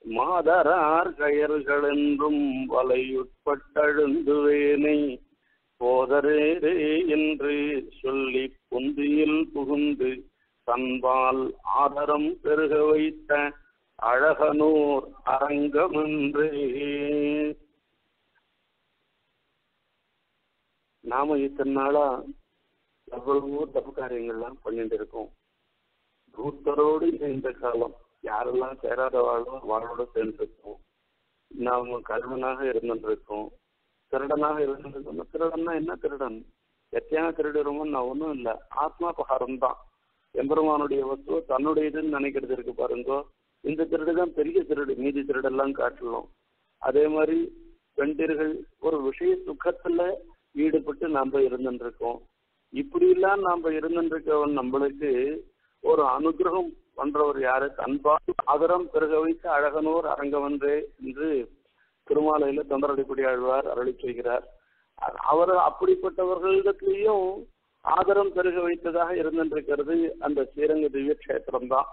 மாதரார் கயர்களென்றும் வலையுட்பட்டழுந்துவேனை போதரேரே என்று சொல்லி பொந்தியில் புகுந்து தன்பால் ஆதரம் பெருக வைத்த அழகனூர் அரங்கமன்றே. நாம இத்தனை நாளா எவ்வளவோ தப்பு காரியங்கள்லாம் பண்ணிட்டு இருக்கோம். பூத்தரோடு இந்த காலம். யாரெல்லாம் சேராத சேராதவாளோ வாழோட சேர்ந்துருக்கோம் நாம கல்வனாக இருந்துருக்கோம் திருடனாக இருந்திருக்கணும் திருடன்னா என்ன திருடன்? எத்தையான திருடுறோமோ நான் ஒன்றும் இல்லை. ஆத்மாபகாரம் தான் எம்பெருமானுடைய வஸ்துவ தன்னுடையதுன்னு நினைக்கிறது இருக்கு பாருங்கோ. இந்த திருடு தான் பெரிய திருடு. மீதி திருடெல்லாம் காட்டலாம். அதே மாதிரி பெண்டிர்கள் ஒரு விஷய சுக்கத்துல ஈடுபட்டு நாம இருந்துருக்கோம். இப்படியெல்லாம் நாம இருந்துருக்கவன் நம்மளுக்கு ஒரு அனுகிரகம் பண்றவர் யாரு? தன்பால் ஆதரம் பெருக வைத்து அழகனோர் அரங்கவன்றே என்று திருமாலையில தொண்டரடிப்படி ஆழ்வார் அருளி செய்கிறார். அவர் அப்படிப்பட்டவர்களிடத்திலையும் ஆதரம் பெருக வைத்ததாக இருந்திருக்கிறது. அந்த ஸ்ரீரங்க திவ்ய கஷேத்திரம் தான்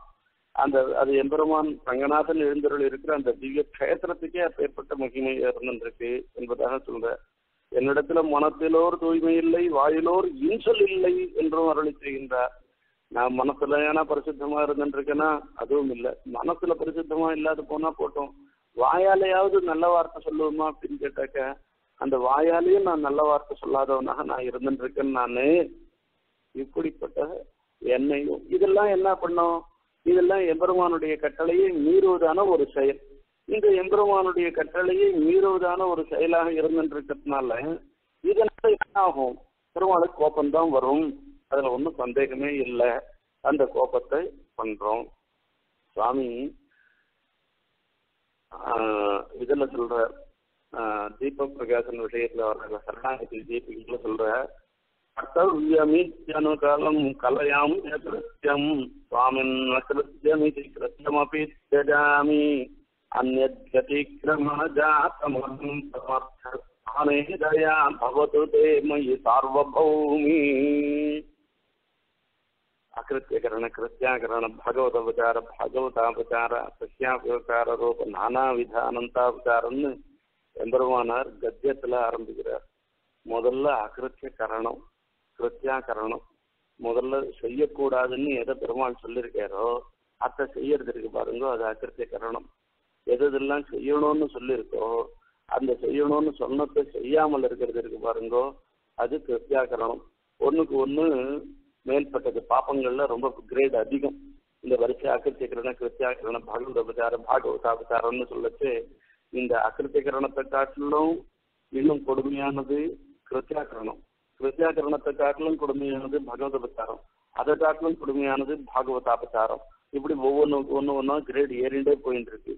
அந்த அது எம்பெருமான் ரங்கநாதன் எழுந்தருள் இருக்கிற அந்த திவ்ய கஷேத்திரத்துக்கே அப்பேற்பட்ட மகிமை இருந்திருக்கு என்பதாக சொல்ற என்னிடத்துல மனத்திலோர் தூய்மை இல்லை வாயிலோர் இன்சொல் இல்லை என்றும் அருளி செய்கின்றார். நான் மனசுல ஏன்னா பரிசுத்தமா இருந்துருக்கேன்னா அதுவும் இல்லை. மனசுல பரிசுத்தமா இல்லாத போனா போட்டோம். வாயாலையாவது நல்ல வார்த்தை சொல்லுவோமா அப்படின்னு கேட்டாக்க அந்த வாயாலேயும் நான் நல்ல வார்த்தை சொல்லாதவனாக நான் இருந்துட்டு நான். இப்படிப்பட்ட என்னையும் இதெல்லாம் என்ன பண்ணும்? இதெல்லாம் எம்பெருமானுடைய கட்டளையை மீறுவதான ஒரு செயல். இந்த எம்பெருமானுடைய கட்டளையை மீறுவதான ஒரு செயலாக இருந்துட்டு இருக்கிறதுனால இதனால என்ன ஆகும்? பெருமாளுக்கு கோபம்தான் வரும். அதுல ஒன்றும் சந்தேகமே இல்லை. அந்த கோபத்தை பண்றோம். சுவாமி இதுல சொல்ற தீப பிரகாசன் விஷயத்துல வர்ற சரணாகதி தீபிகத்துல சொல்ற கர்த்தவியமித்யனுகாலம் கலையாம் கிருத்தியம் சுவாமின் கிருத்தியமிதி கிருத்தியமபி தியஜாமி அந்நத்யதிக்ரமண சமர்த்தானே தயா பவது தே மயி சார்வபௌமி. अकृत्यकरण कृत्याकरण भागवत अवतार भागवतावताர சத்யாவதார நானா நானாவித அனந்தாவதாரம்னு எம்பெருமானார் கத்தியத்தில் ஆரம்பிக்கிறார். முதல்ல அகிருத்திய கரணம் கிருத்தியா கரணம் முதல்ல செய்யக்கூடாதுன்னு எதை பெருமாள் சொல்லியிருக்காரோ அத்தை செய்யறது இருக்கு பாருங்க அது அகிருத்திய கரணம் எது இதெல்லாம் செய்யணும்னு சொல்லியிருக்கோ அந்த செய்யணும்னு சொன்னதை செய்யாமல் இருக்கிறது இருக்கு பாருங்கோ அது கிருத்தியாகரணம். ஒன்றுக்கு ஒன்று மேல்பட்டது. பாப்பங்கள்ல ரொம்ப கிரேட் அதிகம். இந்த வரிசை அகிருத்தியகரண கிருத்தியாகரண பாகவதோபச்சாரம் பாகவதாபச்சாரம்னு சொல்லச்சு. இந்த அக்கிருத்திகரணத்தை காட்டிலும் இன்னும் கொடுமையானது கிருத்தியாகரணம். கிருத்தியாகரணத்தை காட்டிலும் கொடுமையானது பகவதோபச்சாரம். அதை காட்டிலும் கொடுமையானது பாகவதாபச்சாரம். இப்படி ஒவ்வொன்று ஒன்று ஒன்றும் கிரேட் ஏறிண்டே போயிட்டு இருக்கு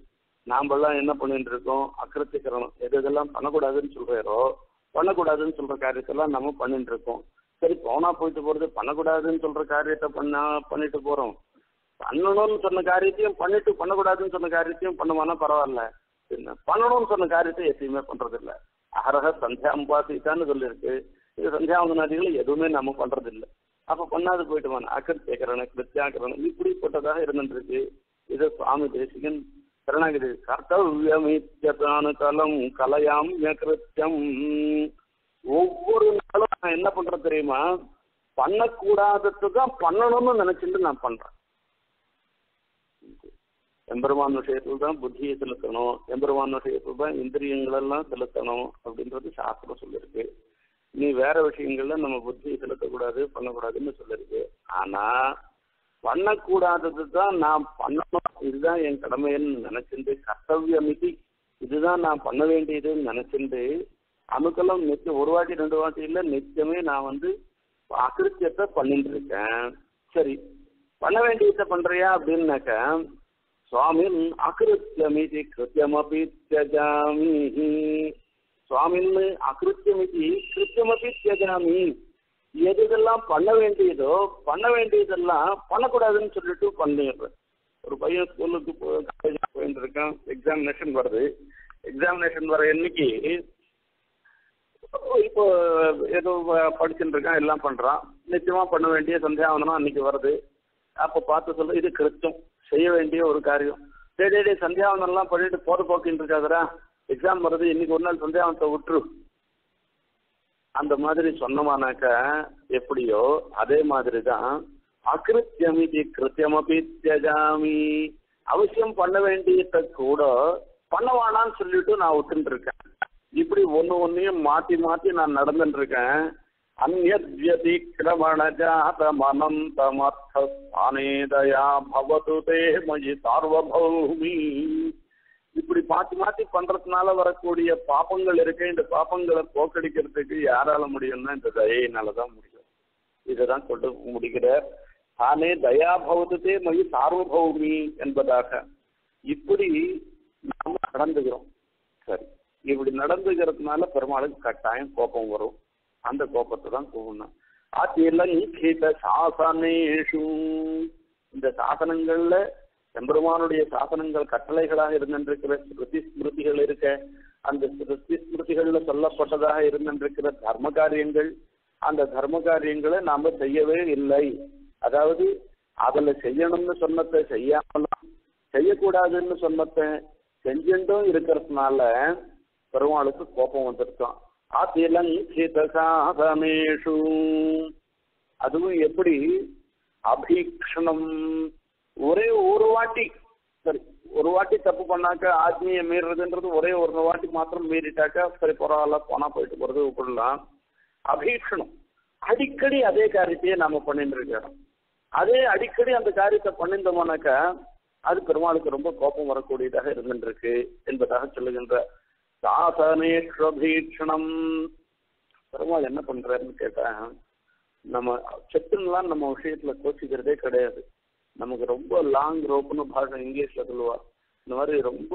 நாமெல்லாம் என்ன பண்ணிட்டு இருக்கோம் அக்கிருத்திகரணம் எது எதெல்லாம் பண்ணக்கூடாதுன்னு சொல்றாரோ பண்ணக்கூடாதுன்னு சொல்ற காரியத்தெல்லாம் நம்ம பண்ணிட்டு இருக்கோம் சரி போனா போயிட்டு போறது பண்ணக்கூடாதுன்னு சொல்ற காரியத்தை பண்ணா பண்ணிட்டு போறோம். பண்ணணும்னு சொன்ன காரியத்தையும் பண்ணிட்டு பண்ணக்கூடாதுன்னு சொன்ன காரியத்தையும் பண்ணுவானா பரவாயில்ல. என்ன பண்ணணும்னு சொன்ன காரியத்தை எப்பயுமே பண்றது இல்ல அகரக சந்தியாம்பாசித்தான்னு சொல்லியிருக்கு இது சந்தியா வந்தனாதிகள் எதுவுமே நம்ம பண்றது இல்லை அப்ப பண்ணாது போயிட்டுவான் அகிருத்தியகரண கிருத்தியாகரணம் இப்படிப்பட்டதாக இருந்துட்டு இருக்கு இது சுவாமி தேசிகன் கருணாகிரி கர்த்தவியமித்யதான கலம் கலையாம் கிருத்தியம் ஒவ்வொரு நாளும் நான் என்ன பண்றேன் தெரியுமா? பண்ணக்கூடாதது தான் பண்ணணும்னு நினைச்சிட்டு நான் பண்றேன். எம்பெருமான் விஷயத்துல தான் புத்தியை செலுத்தணும். எம்பெருமான் விஷயத்துல தான் இந்திரியங்கள் எல்லாம் செலுத்தணும் அப்படின்றது சாஸ்திரம் சொல்லியிருக்கு நீ வேற விஷயங்கள்ல நம்ம புத்தியை செலுத்தக்கூடாது பண்ணக்கூடாதுன்னு சொல்லியிருக்கு ஆனா பண்ணக்கூடாதது தான் நான் பண்ணணும். இதுதான் என் கடமைன்னு நினைச்சிருந்து கர்த்தவியமிதி இதுதான் நான் பண்ண வேண்டியதுன்னு நினைச்சிருந்து அணுக்கெல்லாம் நிச்சயம் ஒரு வாட்டி ரெண்டு வாட்டி இல்லை நிச்சயமே நான் வந்து அகிருத்தியத்தை பண்ணிட்டு இருக்கேன் சரி பண்ண வேண்டியதை பண்றியா அப்படின்னாக்க சுவாமின் அகிருத்தியமிதி கிருத்தியமபி தியஜாமி சுவாமின்னு அகிருத்தியமிதி கிருத்தியமபி தியஜாமி எது பண்ண வேண்டியதோ பண்ண வேண்டியதெல்லாம் பண்ணக்கூடாதுன்னு சொல்லிட்டு பண்ணிடுறேன். ஒரு பையன் ஸ்கூலுக்கு காலேஜ் போயிட்டு இருக்கான் எக்ஸாமினேஷன் வருது. எக்ஸாமினேஷன் வர இன்னைக்கு இப்போ ஏதோ படிச்சுட்டு இருக்கான் எல்லாம் பண்றான். நிச்சயமா பண்ண வேண்டிய சந்தியாவனம் அன்னைக்கு வருது. அப்போ பார்த்து சொல்ல இது கிருத்தம் செய்ய வேண்டிய ஒரு காரியம். சரி டே சந்தியாவனம் எல்லாம் பண்ணிட்டு போற போக்கின்னு இருக்காதரா எக்ஸாம் வருது இன்னைக்கு ஒரு நாள் சந்தியாவந்தத்தை விட்டுரு. அந்த மாதிரி சொன்னமானாக்க எப்படியோ அதே மாதிரி தான் அகிருத்தியமிதி கிருத்தியமபி தியஜாமி. அவசியம் பண்ண வேண்டியத கூட பண்ணவானான்னு சொல்லிட்டு நான் விட்டுருக்கேன் இருக்கேன் இப்படி ஒன்று ஒன்னையும் மாத்தி மாத்தி நான் நடந்துட்டு இருக்கேன் அந்நத்யதிக்கிரமணஜாதமனந்தமர்த்தானேதயா பவது தே மயி சார்வபௌமி. இப்படி மாத்தி மாத்தி பண்றதுனால வரக்கூடிய பாப்பங்கள் இருக்கு. இந்த பாப்பங்களை போக்கடிக்கிறதுக்கு யாரால முடியும்னா இந்த தயையினாலதான் முடியும். இதுதான் கொண்டு முடிக்கிறார் தானே தயா பவதே மயி சார்வபௌமி என்பதாக. இப்படி நாம நடந்துக்கிறோம். சரி. இப்படி நடந்துக்கிறதுனால பெருமாளுக்கு கட்டாயம் கோபம் வரும். அந்த கோபத்தை தான் கூடணும் நீக்கிட்ட சாசனேஷு. இந்த சாசனங்கள்ல எம்பெருமானுடைய சாசனங்கள் கட்டளைகளாக இருந்திருக்கிற ஸ்மிருதி ஸ்மிருதிகள் இருக்க அந்த ஸ்மிருதி ஸ்மிருதிகள்ல சொல்லப்பட்டதாக இருந்திருக்கிற தர்ம காரியங்கள் அந்த தர்ம காரியங்களை நாம செய்யவே இல்லை. அதாவது அதுல செய்யணும்னு சொன்னதை செய்யாமலாம் செய்யக்கூடாதுன்னு சொன்னதை செஞ்சுட்டும் இருக்கிறதுனால பெருமாளுக்கு கோபம் வந்திருக்கான் அதிலங்கித சாதனேஷு அதுவும் எப்படி? அபீக்ஷணம். ஒரே ஒரு வாட்டி சரி ஒரு வாட்டி தப்பு பண்ணாக்க ஆத்மீய மீறுறதுன்றது ஒரே ஒரு வாட்டி மாத்திரம் மீறிட்டாக்கா சரி பரவாயில்ல போனா போயிட்டு போறது விட்டுடலாம் அபீக்ஷணம். அடிக்கடி அதே காரியத்தையே நாம பண்ணிட்டு இருக்கிறோம் அதே அடிக்கடி அந்த காரியத்தை பண்ணிருந்தோம்னாக்கா அது பெருமாளுக்கு ரொம்ப கோபம் வரக்கூடியதாக இருந்துருக்கு என்பதாக சொல்லுகின்ற சாசனேஷபீஷணம் பெருமாள் என்ன பண்றாருன்னு கேட்டா நம்ம செத்துலாம் நம்ம விஷயத்துல கோச்சிக்கிறதே கிடையாது. நமக்கு ரொம்ப லாங் ரோப்னு பாஷை இங்கிலீஷ்ல சொல்லுவா. இந்த மாதிரி ரொம்ப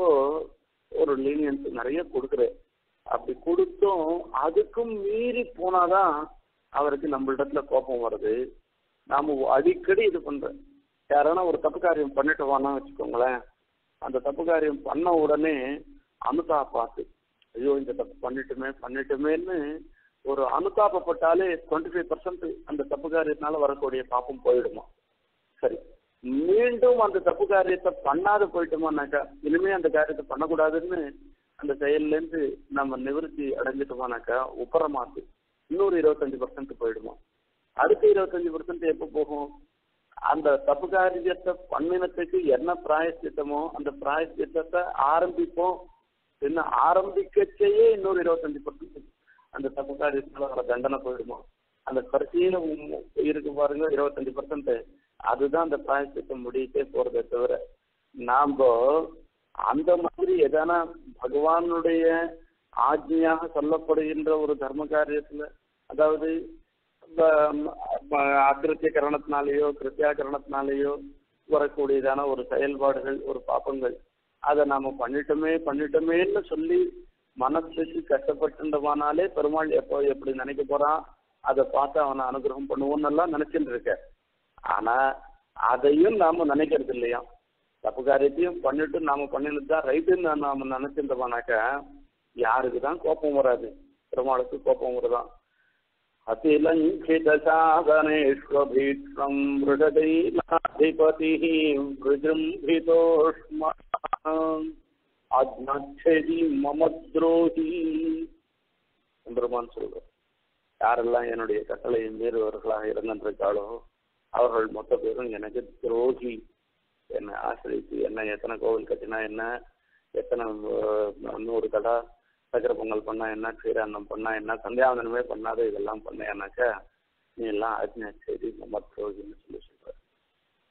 ஒரு லீனியன்ஸ் நிறைய கொடுக்குறேன் அப்படி கொடுத்தும் அதுக்கும் மீறி போனாதான் அவருக்கு நம்மளிடத்துல கோபம் வருது. நாம அடிக்கடி இது பண்றோம். யாரானா ஒரு தப்பு காரியம் பண்ணிட்டு வானா வச்சுக்கோங்களேன். அந்த தப்பு காரியம் பண்ண உடனே அனுதா பார்த்து ஐயோ இந்த தப்பு பண்ணிட்டுமே பண்ணிட்டுமேன்னு ஒரு அனுதாபப்பட்டாலே டுவெண்ட்டி ஃபைவ் பர்சன்ட் அந்த தப்பு காரியத்தினால வரக்கூடிய பாப்பம் போயிடுமா? சரி. மீண்டும் அந்த தப்பு காரியத்தை பண்ணாத போயிட்டோமானாக்கா இனிமே அந்த காரியத்தை பண்ணக்கூடாதுன்னு அந்த செயல்ல இருந்து நம்ம நிவர்த்தி அடைஞ்சிட்டோமானாக்கா உப்பரமாத்து இன்னொரு இருபத்தஞ்சு பர்சன்ட் போயிடுமா? அடுத்த இருபத்தஞ்சு பர்சன்ட் எப்போ போகும்? அந்த தப்பு காரியத்தை பண்ணினத்துக்கு என்ன பிராயசித்தமோ அந்த பிராயசித்தத்தை ஆரம்பிப்போம். என்ன ஆரம்பிக்கச்சேயே இன்னொரு இருபத்தஞ்சு பர்சன்ட் அந்த தப்பு காரியத்தினால வர தண்டனை போயிடுமா? அந்த கடைசியில இருக்கு பாருங்க இருபத்தஞ்சு பர்சன்ட் அதுதான் அந்த பிராயச்சித்தம் முடியிட்டே போறதே தவிர நாம அந்த மாதிரி எதனா பகவானுடைய ஆஜ்ஞையாக சொல்லப்படுகின்ற ஒரு தர்ம காரியத்துல அதாவது அகிருத்திய கரணத்தினாலேயோ கிருத்தியா கரணத்தினாலேயோ வரக்கூடியதான ஒரு செயல்பாடுகள் ஒரு பாப்பங்கள் அதை நாம பண்ணிட்டோமே பண்ணிட்டோமேன்னு சொல்லி மனசுக்கு கஷ்டப்பட்டுட்டோமானாலே பெருமாள் எப்போ எப்படி நினைக்க போறான் அதை பார்த்து அவனை அனுகிரகம் பண்ணுவோன்னு எல்லாம் நினைச்சிட்டு இருக்க ஆனா அதையும் நாம நினைக்கிறது இல்லையா தப்பு காரியத்தையும் பண்ணிட்டு நாம பண்ணினது தான் ரைட்டுன்னு நாம நினைச்சிருந்தோமானாக்க யாருக்கு தான் கோபம் வராது பெருமாளுக்கு கோபம் வருதான் अतिलङ्घितसाधनेष्वभीक्ष्णम् मृगदैलाधिपतिः அஜ்மச்சரி மம துரோகி எம்பெருமான் சொல்ற யாரெல்லாம் என்னுடைய கட்டளை மீறுவர்களாக இருந்திருக்காளோ அவர்கள் மொத்த பேரும் எனக்கு துரோகி. என்னை ஆசிரியத்து என்ன எத்தனை கோவில் கட்டினா என்ன எத்தனை நூறு கடை சக்கர பொங்கல் பண்ணா என்ன க்ஷீராண்ணம் பண்ணா என்ன சந்தியாவந்தனமே பண்ணாத இதெல்லாம் பண்ணேன்னாக்கா நீ எல்லாம் அஜ்ஞா செய்தி மம துரோகின்னு சொல்லி சொல்ற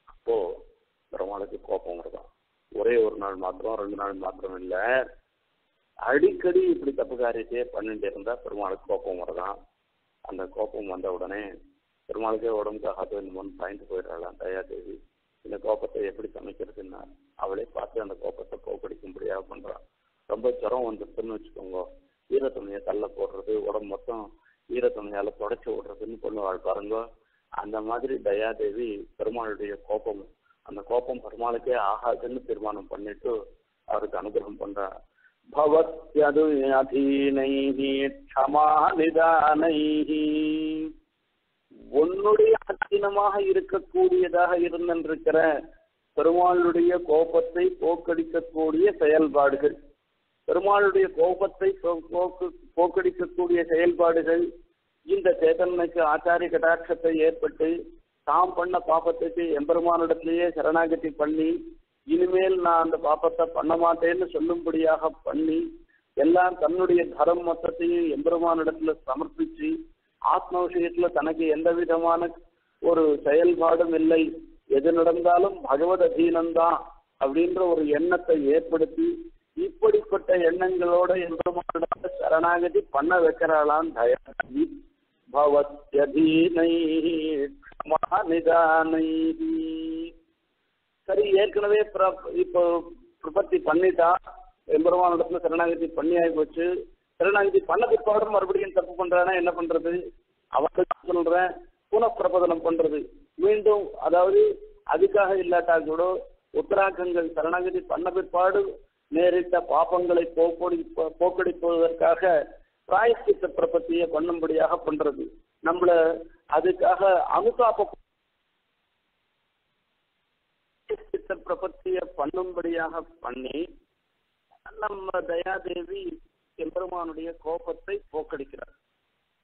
அப்போ பெருமாளுக்கு கோபம் வருதான். ஒரே ஒரு நாள் மாத்திரம் ரெண்டு நாள் மாத்திரம் இல்லை. அடிக்கடி இப்படி தப்பு காரியத்தையே பண்ணிட்டு இருந்தா பெருமாளுக்கு கோபம் வரதான். அந்த கோபம் வந்த உடனே பெருமாளுக்கே உடம்புக்காக என்னமோன்னு பயந்து போயிடுறாளாம் தயா தேவி இந்த கோபத்தை எப்படி சமைக்கிறதுன்னா அவளே பார்த்து அந்த கோபத்தை போக்கடிக்கும்படியாக பண்றான் ரொம்ப ஜுரம் வந்துருச்சுன்னு வச்சுக்கோங்க. ஈரத்துணியை தள்ள போடுறது உடம்பு மொத்தம் ஈரத்துணியால தொடச்சி விடுறதுன்னு பண்ணுவாள் பாருங்க. அந்த மாதிரி தயாதேவி பெருமாளுடைய கோபம் அந்த கோபம் பெருமாளுக்கே ஆகாதுன்னு தீர்மானம் பண்ணிட்டு அவருக்கு அனுகிரகம் பண்ற பவத்யது அதீனைஹி க்ஷமா நிதானைஹி. உன்னுடைய அத்தீனமாக இருக்கக்கூடியதாக இருந்திருக்கிற பெருமாளுடைய கோபத்தை போக்கடிக்கக்கூடிய செயல்பாடுகள். பெருமாளுடைய கோபத்தை போக்கு போக்கடிக்கக்கூடிய செயல்பாடுகள். இந்த சேதன்மைக்கு ஆச்சாரிய கடாட்சத்தை ஏற்பட்டு தாம் பண்ண பாப்பத்துக்கு எம்பெருமானிடத்திலேயே சரணாகதி பண்ணி இனிமேல் நான் அந்த பாப்பத்தை பண்ண மாட்டேன்னு சொல்லும்படியாக பண்ணி எல்லாம் தன்னுடைய தரம் மொத்தத்தையும் எம்பெருமானிடத்துல சமர்ப்பிச்சு ஆத்ம விஷயத்துல தனக்கு எந்த விதமான ஒரு செயல்பாடும் இல்லை. எது நடந்தாலும் பகவத் அதீனம்தான் அப்படின்ற ஒரு எண்ணத்தை ஏற்படுத்தி இப்படிப்பட்ட எண்ணங்களோட எம்பெருமானிடத்துல சரணாகதி பண்ண வைக்கிறாளான் தயாரி பவத்யதீனை நிதானை சரி ஏற்கனவே இப்போ பிரபத்தி பண்ணிட்டா எம்பெருமானிடத்துல சரணாகதி பண்ணி ஆகி போச்சு சரணாகதி பண்ண பிற்பாடும் மறுபடியும் தப்பு பண்றானா என்ன பண்றது? அவனுக்கு சொல்றேன் புனப்பிரபதனம் பண்றது. மீண்டும் அதாவது அதுக்காக இல்லாட்டா கூட உத்தராகங்கள் சரணாகதி பண்ண பிற்பாடு நேரிட்ட பாப்பங்களை போக்கடி போக்கடிப்பதற்காக பிராயசித்த பிரபத்தியை பண்ணும்படியாக பண்றது. நம்மள அதுக்காக அனுதாப பிரபத்திய பண்ணும்படியாக பண்ணி நம்ம தயாதேவி எம்பெருமானுடைய கோபத்தை போக்கடிக்கிறார்.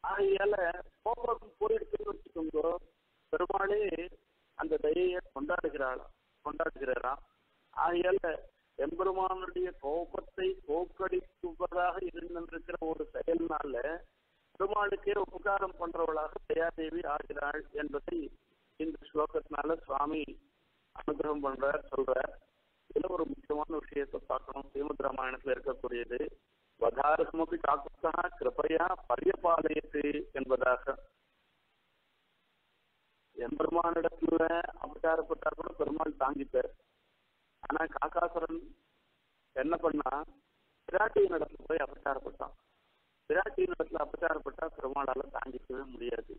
ஆகையால கோபம் போயிடுச்சுன்னு வச்சுக்கோங்க பெருமாளே அந்த தயையை கொண்டாடுகிறாள் கொண்டாடுகிறாராம் ஆகையால எம்பெருமானுடைய கோபத்தை போக்கடிப்பதாக இருந்திருக்கிற ஒரு செயல்னால பெருமாளுக்கே உபகாரம் பண்றவளாக தயாதேவி ஆகிறாள் என்பதை இந்த ஸ்லோகத்தினால சுவாமி அனுகிரகம் பண்றார் சொல்றார். இதுல ஒரு முக்கியமான விஷயத்தை பார்க்கணும். ஸ்ரீமத் ராமாயணத்துல இருக்கக்கூடியது வதாரசமபி காக்குத்தா கிருபையா பரியபாலயத்து என்பதாக. எம்பெருமானிடத்துல அபச்சாரப்பட்டா கூட பெருமாள் தாங்கிப்பார். ஆனா காக்காசுரன் என்ன பண்ணா பிராட்டியின் இடத்துல போய் அபச்சாரப்பட்டான். பிராட்டி இடத்துல அபச்சாரப்பட்டா பெருமாளால தாங்கிக்கவே முடியாது.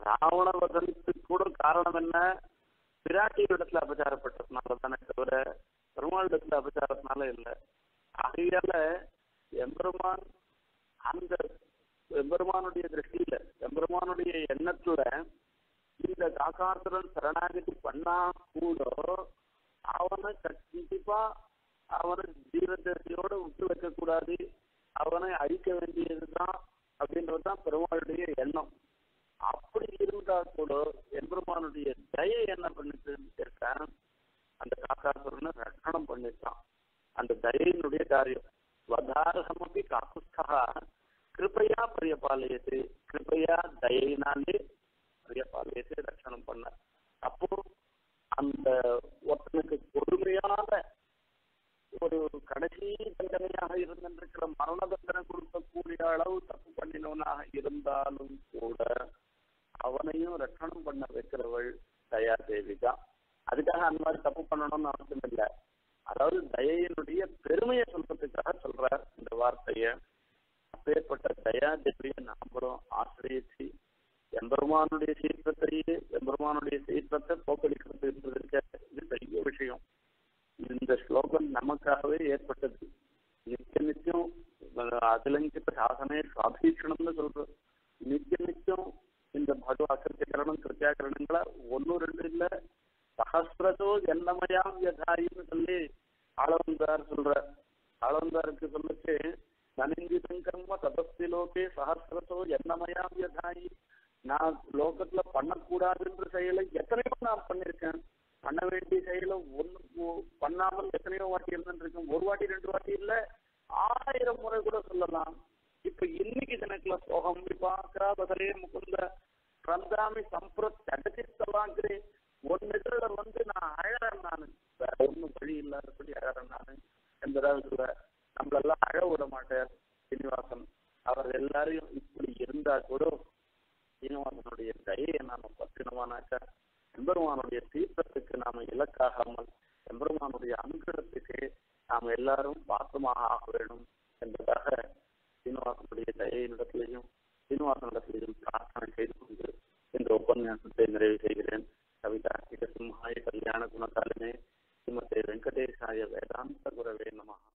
ராவண வதனத்துக்கு கூட காரணம் என்ன? பிராட்டி இடத்துல அபச்சாரப்பட்டதுனால தானே தவிர பெருமாள் இடத்துல அபச்சாரத்தினால இல்லை. ஆகையால எம்பெருமான் அந்த எம்பெருமானுடைய திருஷ்டியில எம்பெருமானுடைய எண்ணத்துல இந்த காக்காசுரன் சரணாகதி பண்ணா கூட அவனை கண்டிப்பா அவனை ஜீவதசையோட விட்டு வைக்க கூடாது அவனை அழிக்க வேண்டியதுதான் அப்படின்றதுதான் பெருமாளுடைய எண்ணம். அப்படி இருந்தா கூட எம்பெருமானுடைய தயை என்ன பண்ணிச்சுன்னு கேட்டா அந்த காக்காசுரனை ரட்சணம் பண்ணிட்டான். அந்த தயையினுடைய காரியம். வதாரசமபி காக்குஸ்தா கிருபையா பிரியபாலயத்து கிருபையா தயினாலே பிரியபாலயத்தை ரட்சணம் பண்ண அப்போ அந்த ஒருத்தனுக்கு பொறுமையான ஒரு கடைசி தண்டனையாக இருந்திருக்கிற மரண தண்டனை கொடுக்கக்கூடிய அளவு தப்பு பண்ணினவனாக இருந்தாலும் கூட அவனையும் ரட்சணம் பண்ண வைக்கிறவள் தயா தேவி தான். அதுக்காக அந்த மாதிரி தப்பு பண்ணணும்னு அவசியம் இல்லை. அதாவது தயையினுடைய பெருமையை சொல்றதுக்காக சொல்றார் இந்த வார்த்தைய. அப்பேற்பட்ட தயா தேவியை நாமளும் ஆசிரியச்சு எம்பெருமானுடைய சீற்றத்தையே எம்பெருமானுடைய சீற்றத்தை போக்கடிக்கிறது இருக்க இது பெரிய விஷயம். இந்த ஸ்லோகம் நமக்காகவே ஏற்பட்டது. நித்திய நித்தியம் அதுலங்கிட்ட சாசனே சுவாபீஷணம்னு சொல்றோம். நித்திய நித்தியம் இந்த பகவ அசத்தியகரணம் கிருத்தியாகரணங்களை ஒன்னும் ரெண்டு இல்ல. சகசிரதோ எண்ணமயாம் யதாயின்னு சொல்லி ஆளவந்தார் சொல்ற ஆளவந்தாருக்கு சொல்லிச்சு நனிந்திதம் கர்ம தபஸ்தி லோகே சகசிரதோ எண்ணமயாம் யதாயி. நான் லோகத்துல பண்ணக்கூடாதுன்ற செயலை எத்தனையோ நான் பண்ணிருக்கேன் பண்ண வேண்டிய செயலை ஒன்று பண்ணாமல் எத்தனையோ வாட்டி இருந்துருக்கும் ஒரு வாட்டி ரெண்டு வாட்டி இல்ல. ஆயிரம் முறை கூட சொல்லலாம். இப்ப இன்னைக்கு தினக்குல சோகம் விபாக்கரா பதரே முகுந்த ரந்தாமி சம்பிரத் தடச்சித்தலாங்கிறே ஒன்னுல வந்து நான் அழறேன் நானு. வேற ஒன்றும் வழி இல்லாதபடி அழறேன் நானு என்பதாக சொல்ல நம்மளெல்லாம் அழ விட மாட்டார் சீனிவாசன். அவர் எல்லாரையும் இப்படி இருந்தா கூட சீனிவாசனுடைய தயையை நாம பத்தினமானாக்கா எம்பெருமானுடைய தீர்த்தத்துக்கு நாம இலக்காகாமல் எம்பெருமானுடைய அனுகிரகத்துக்கு நாம் எல்லாரும் பாசமாக ஆக வேண்டும் என்பதாக சீனிவாசனுடைய தயையினிடத்திலையும் சீனிவாசனிடத்திலையும் பிரார்த்தனை செய்து கொண்டு இந்த உபன்யாசத்தை நிறைவு செய்கிறேன். கவிதா சிம்ஹாய கல்யாண குணத்தாலுமே ஸ்ரீமதி வெங்கடேஷாய வேதாந்த குரவே நமகா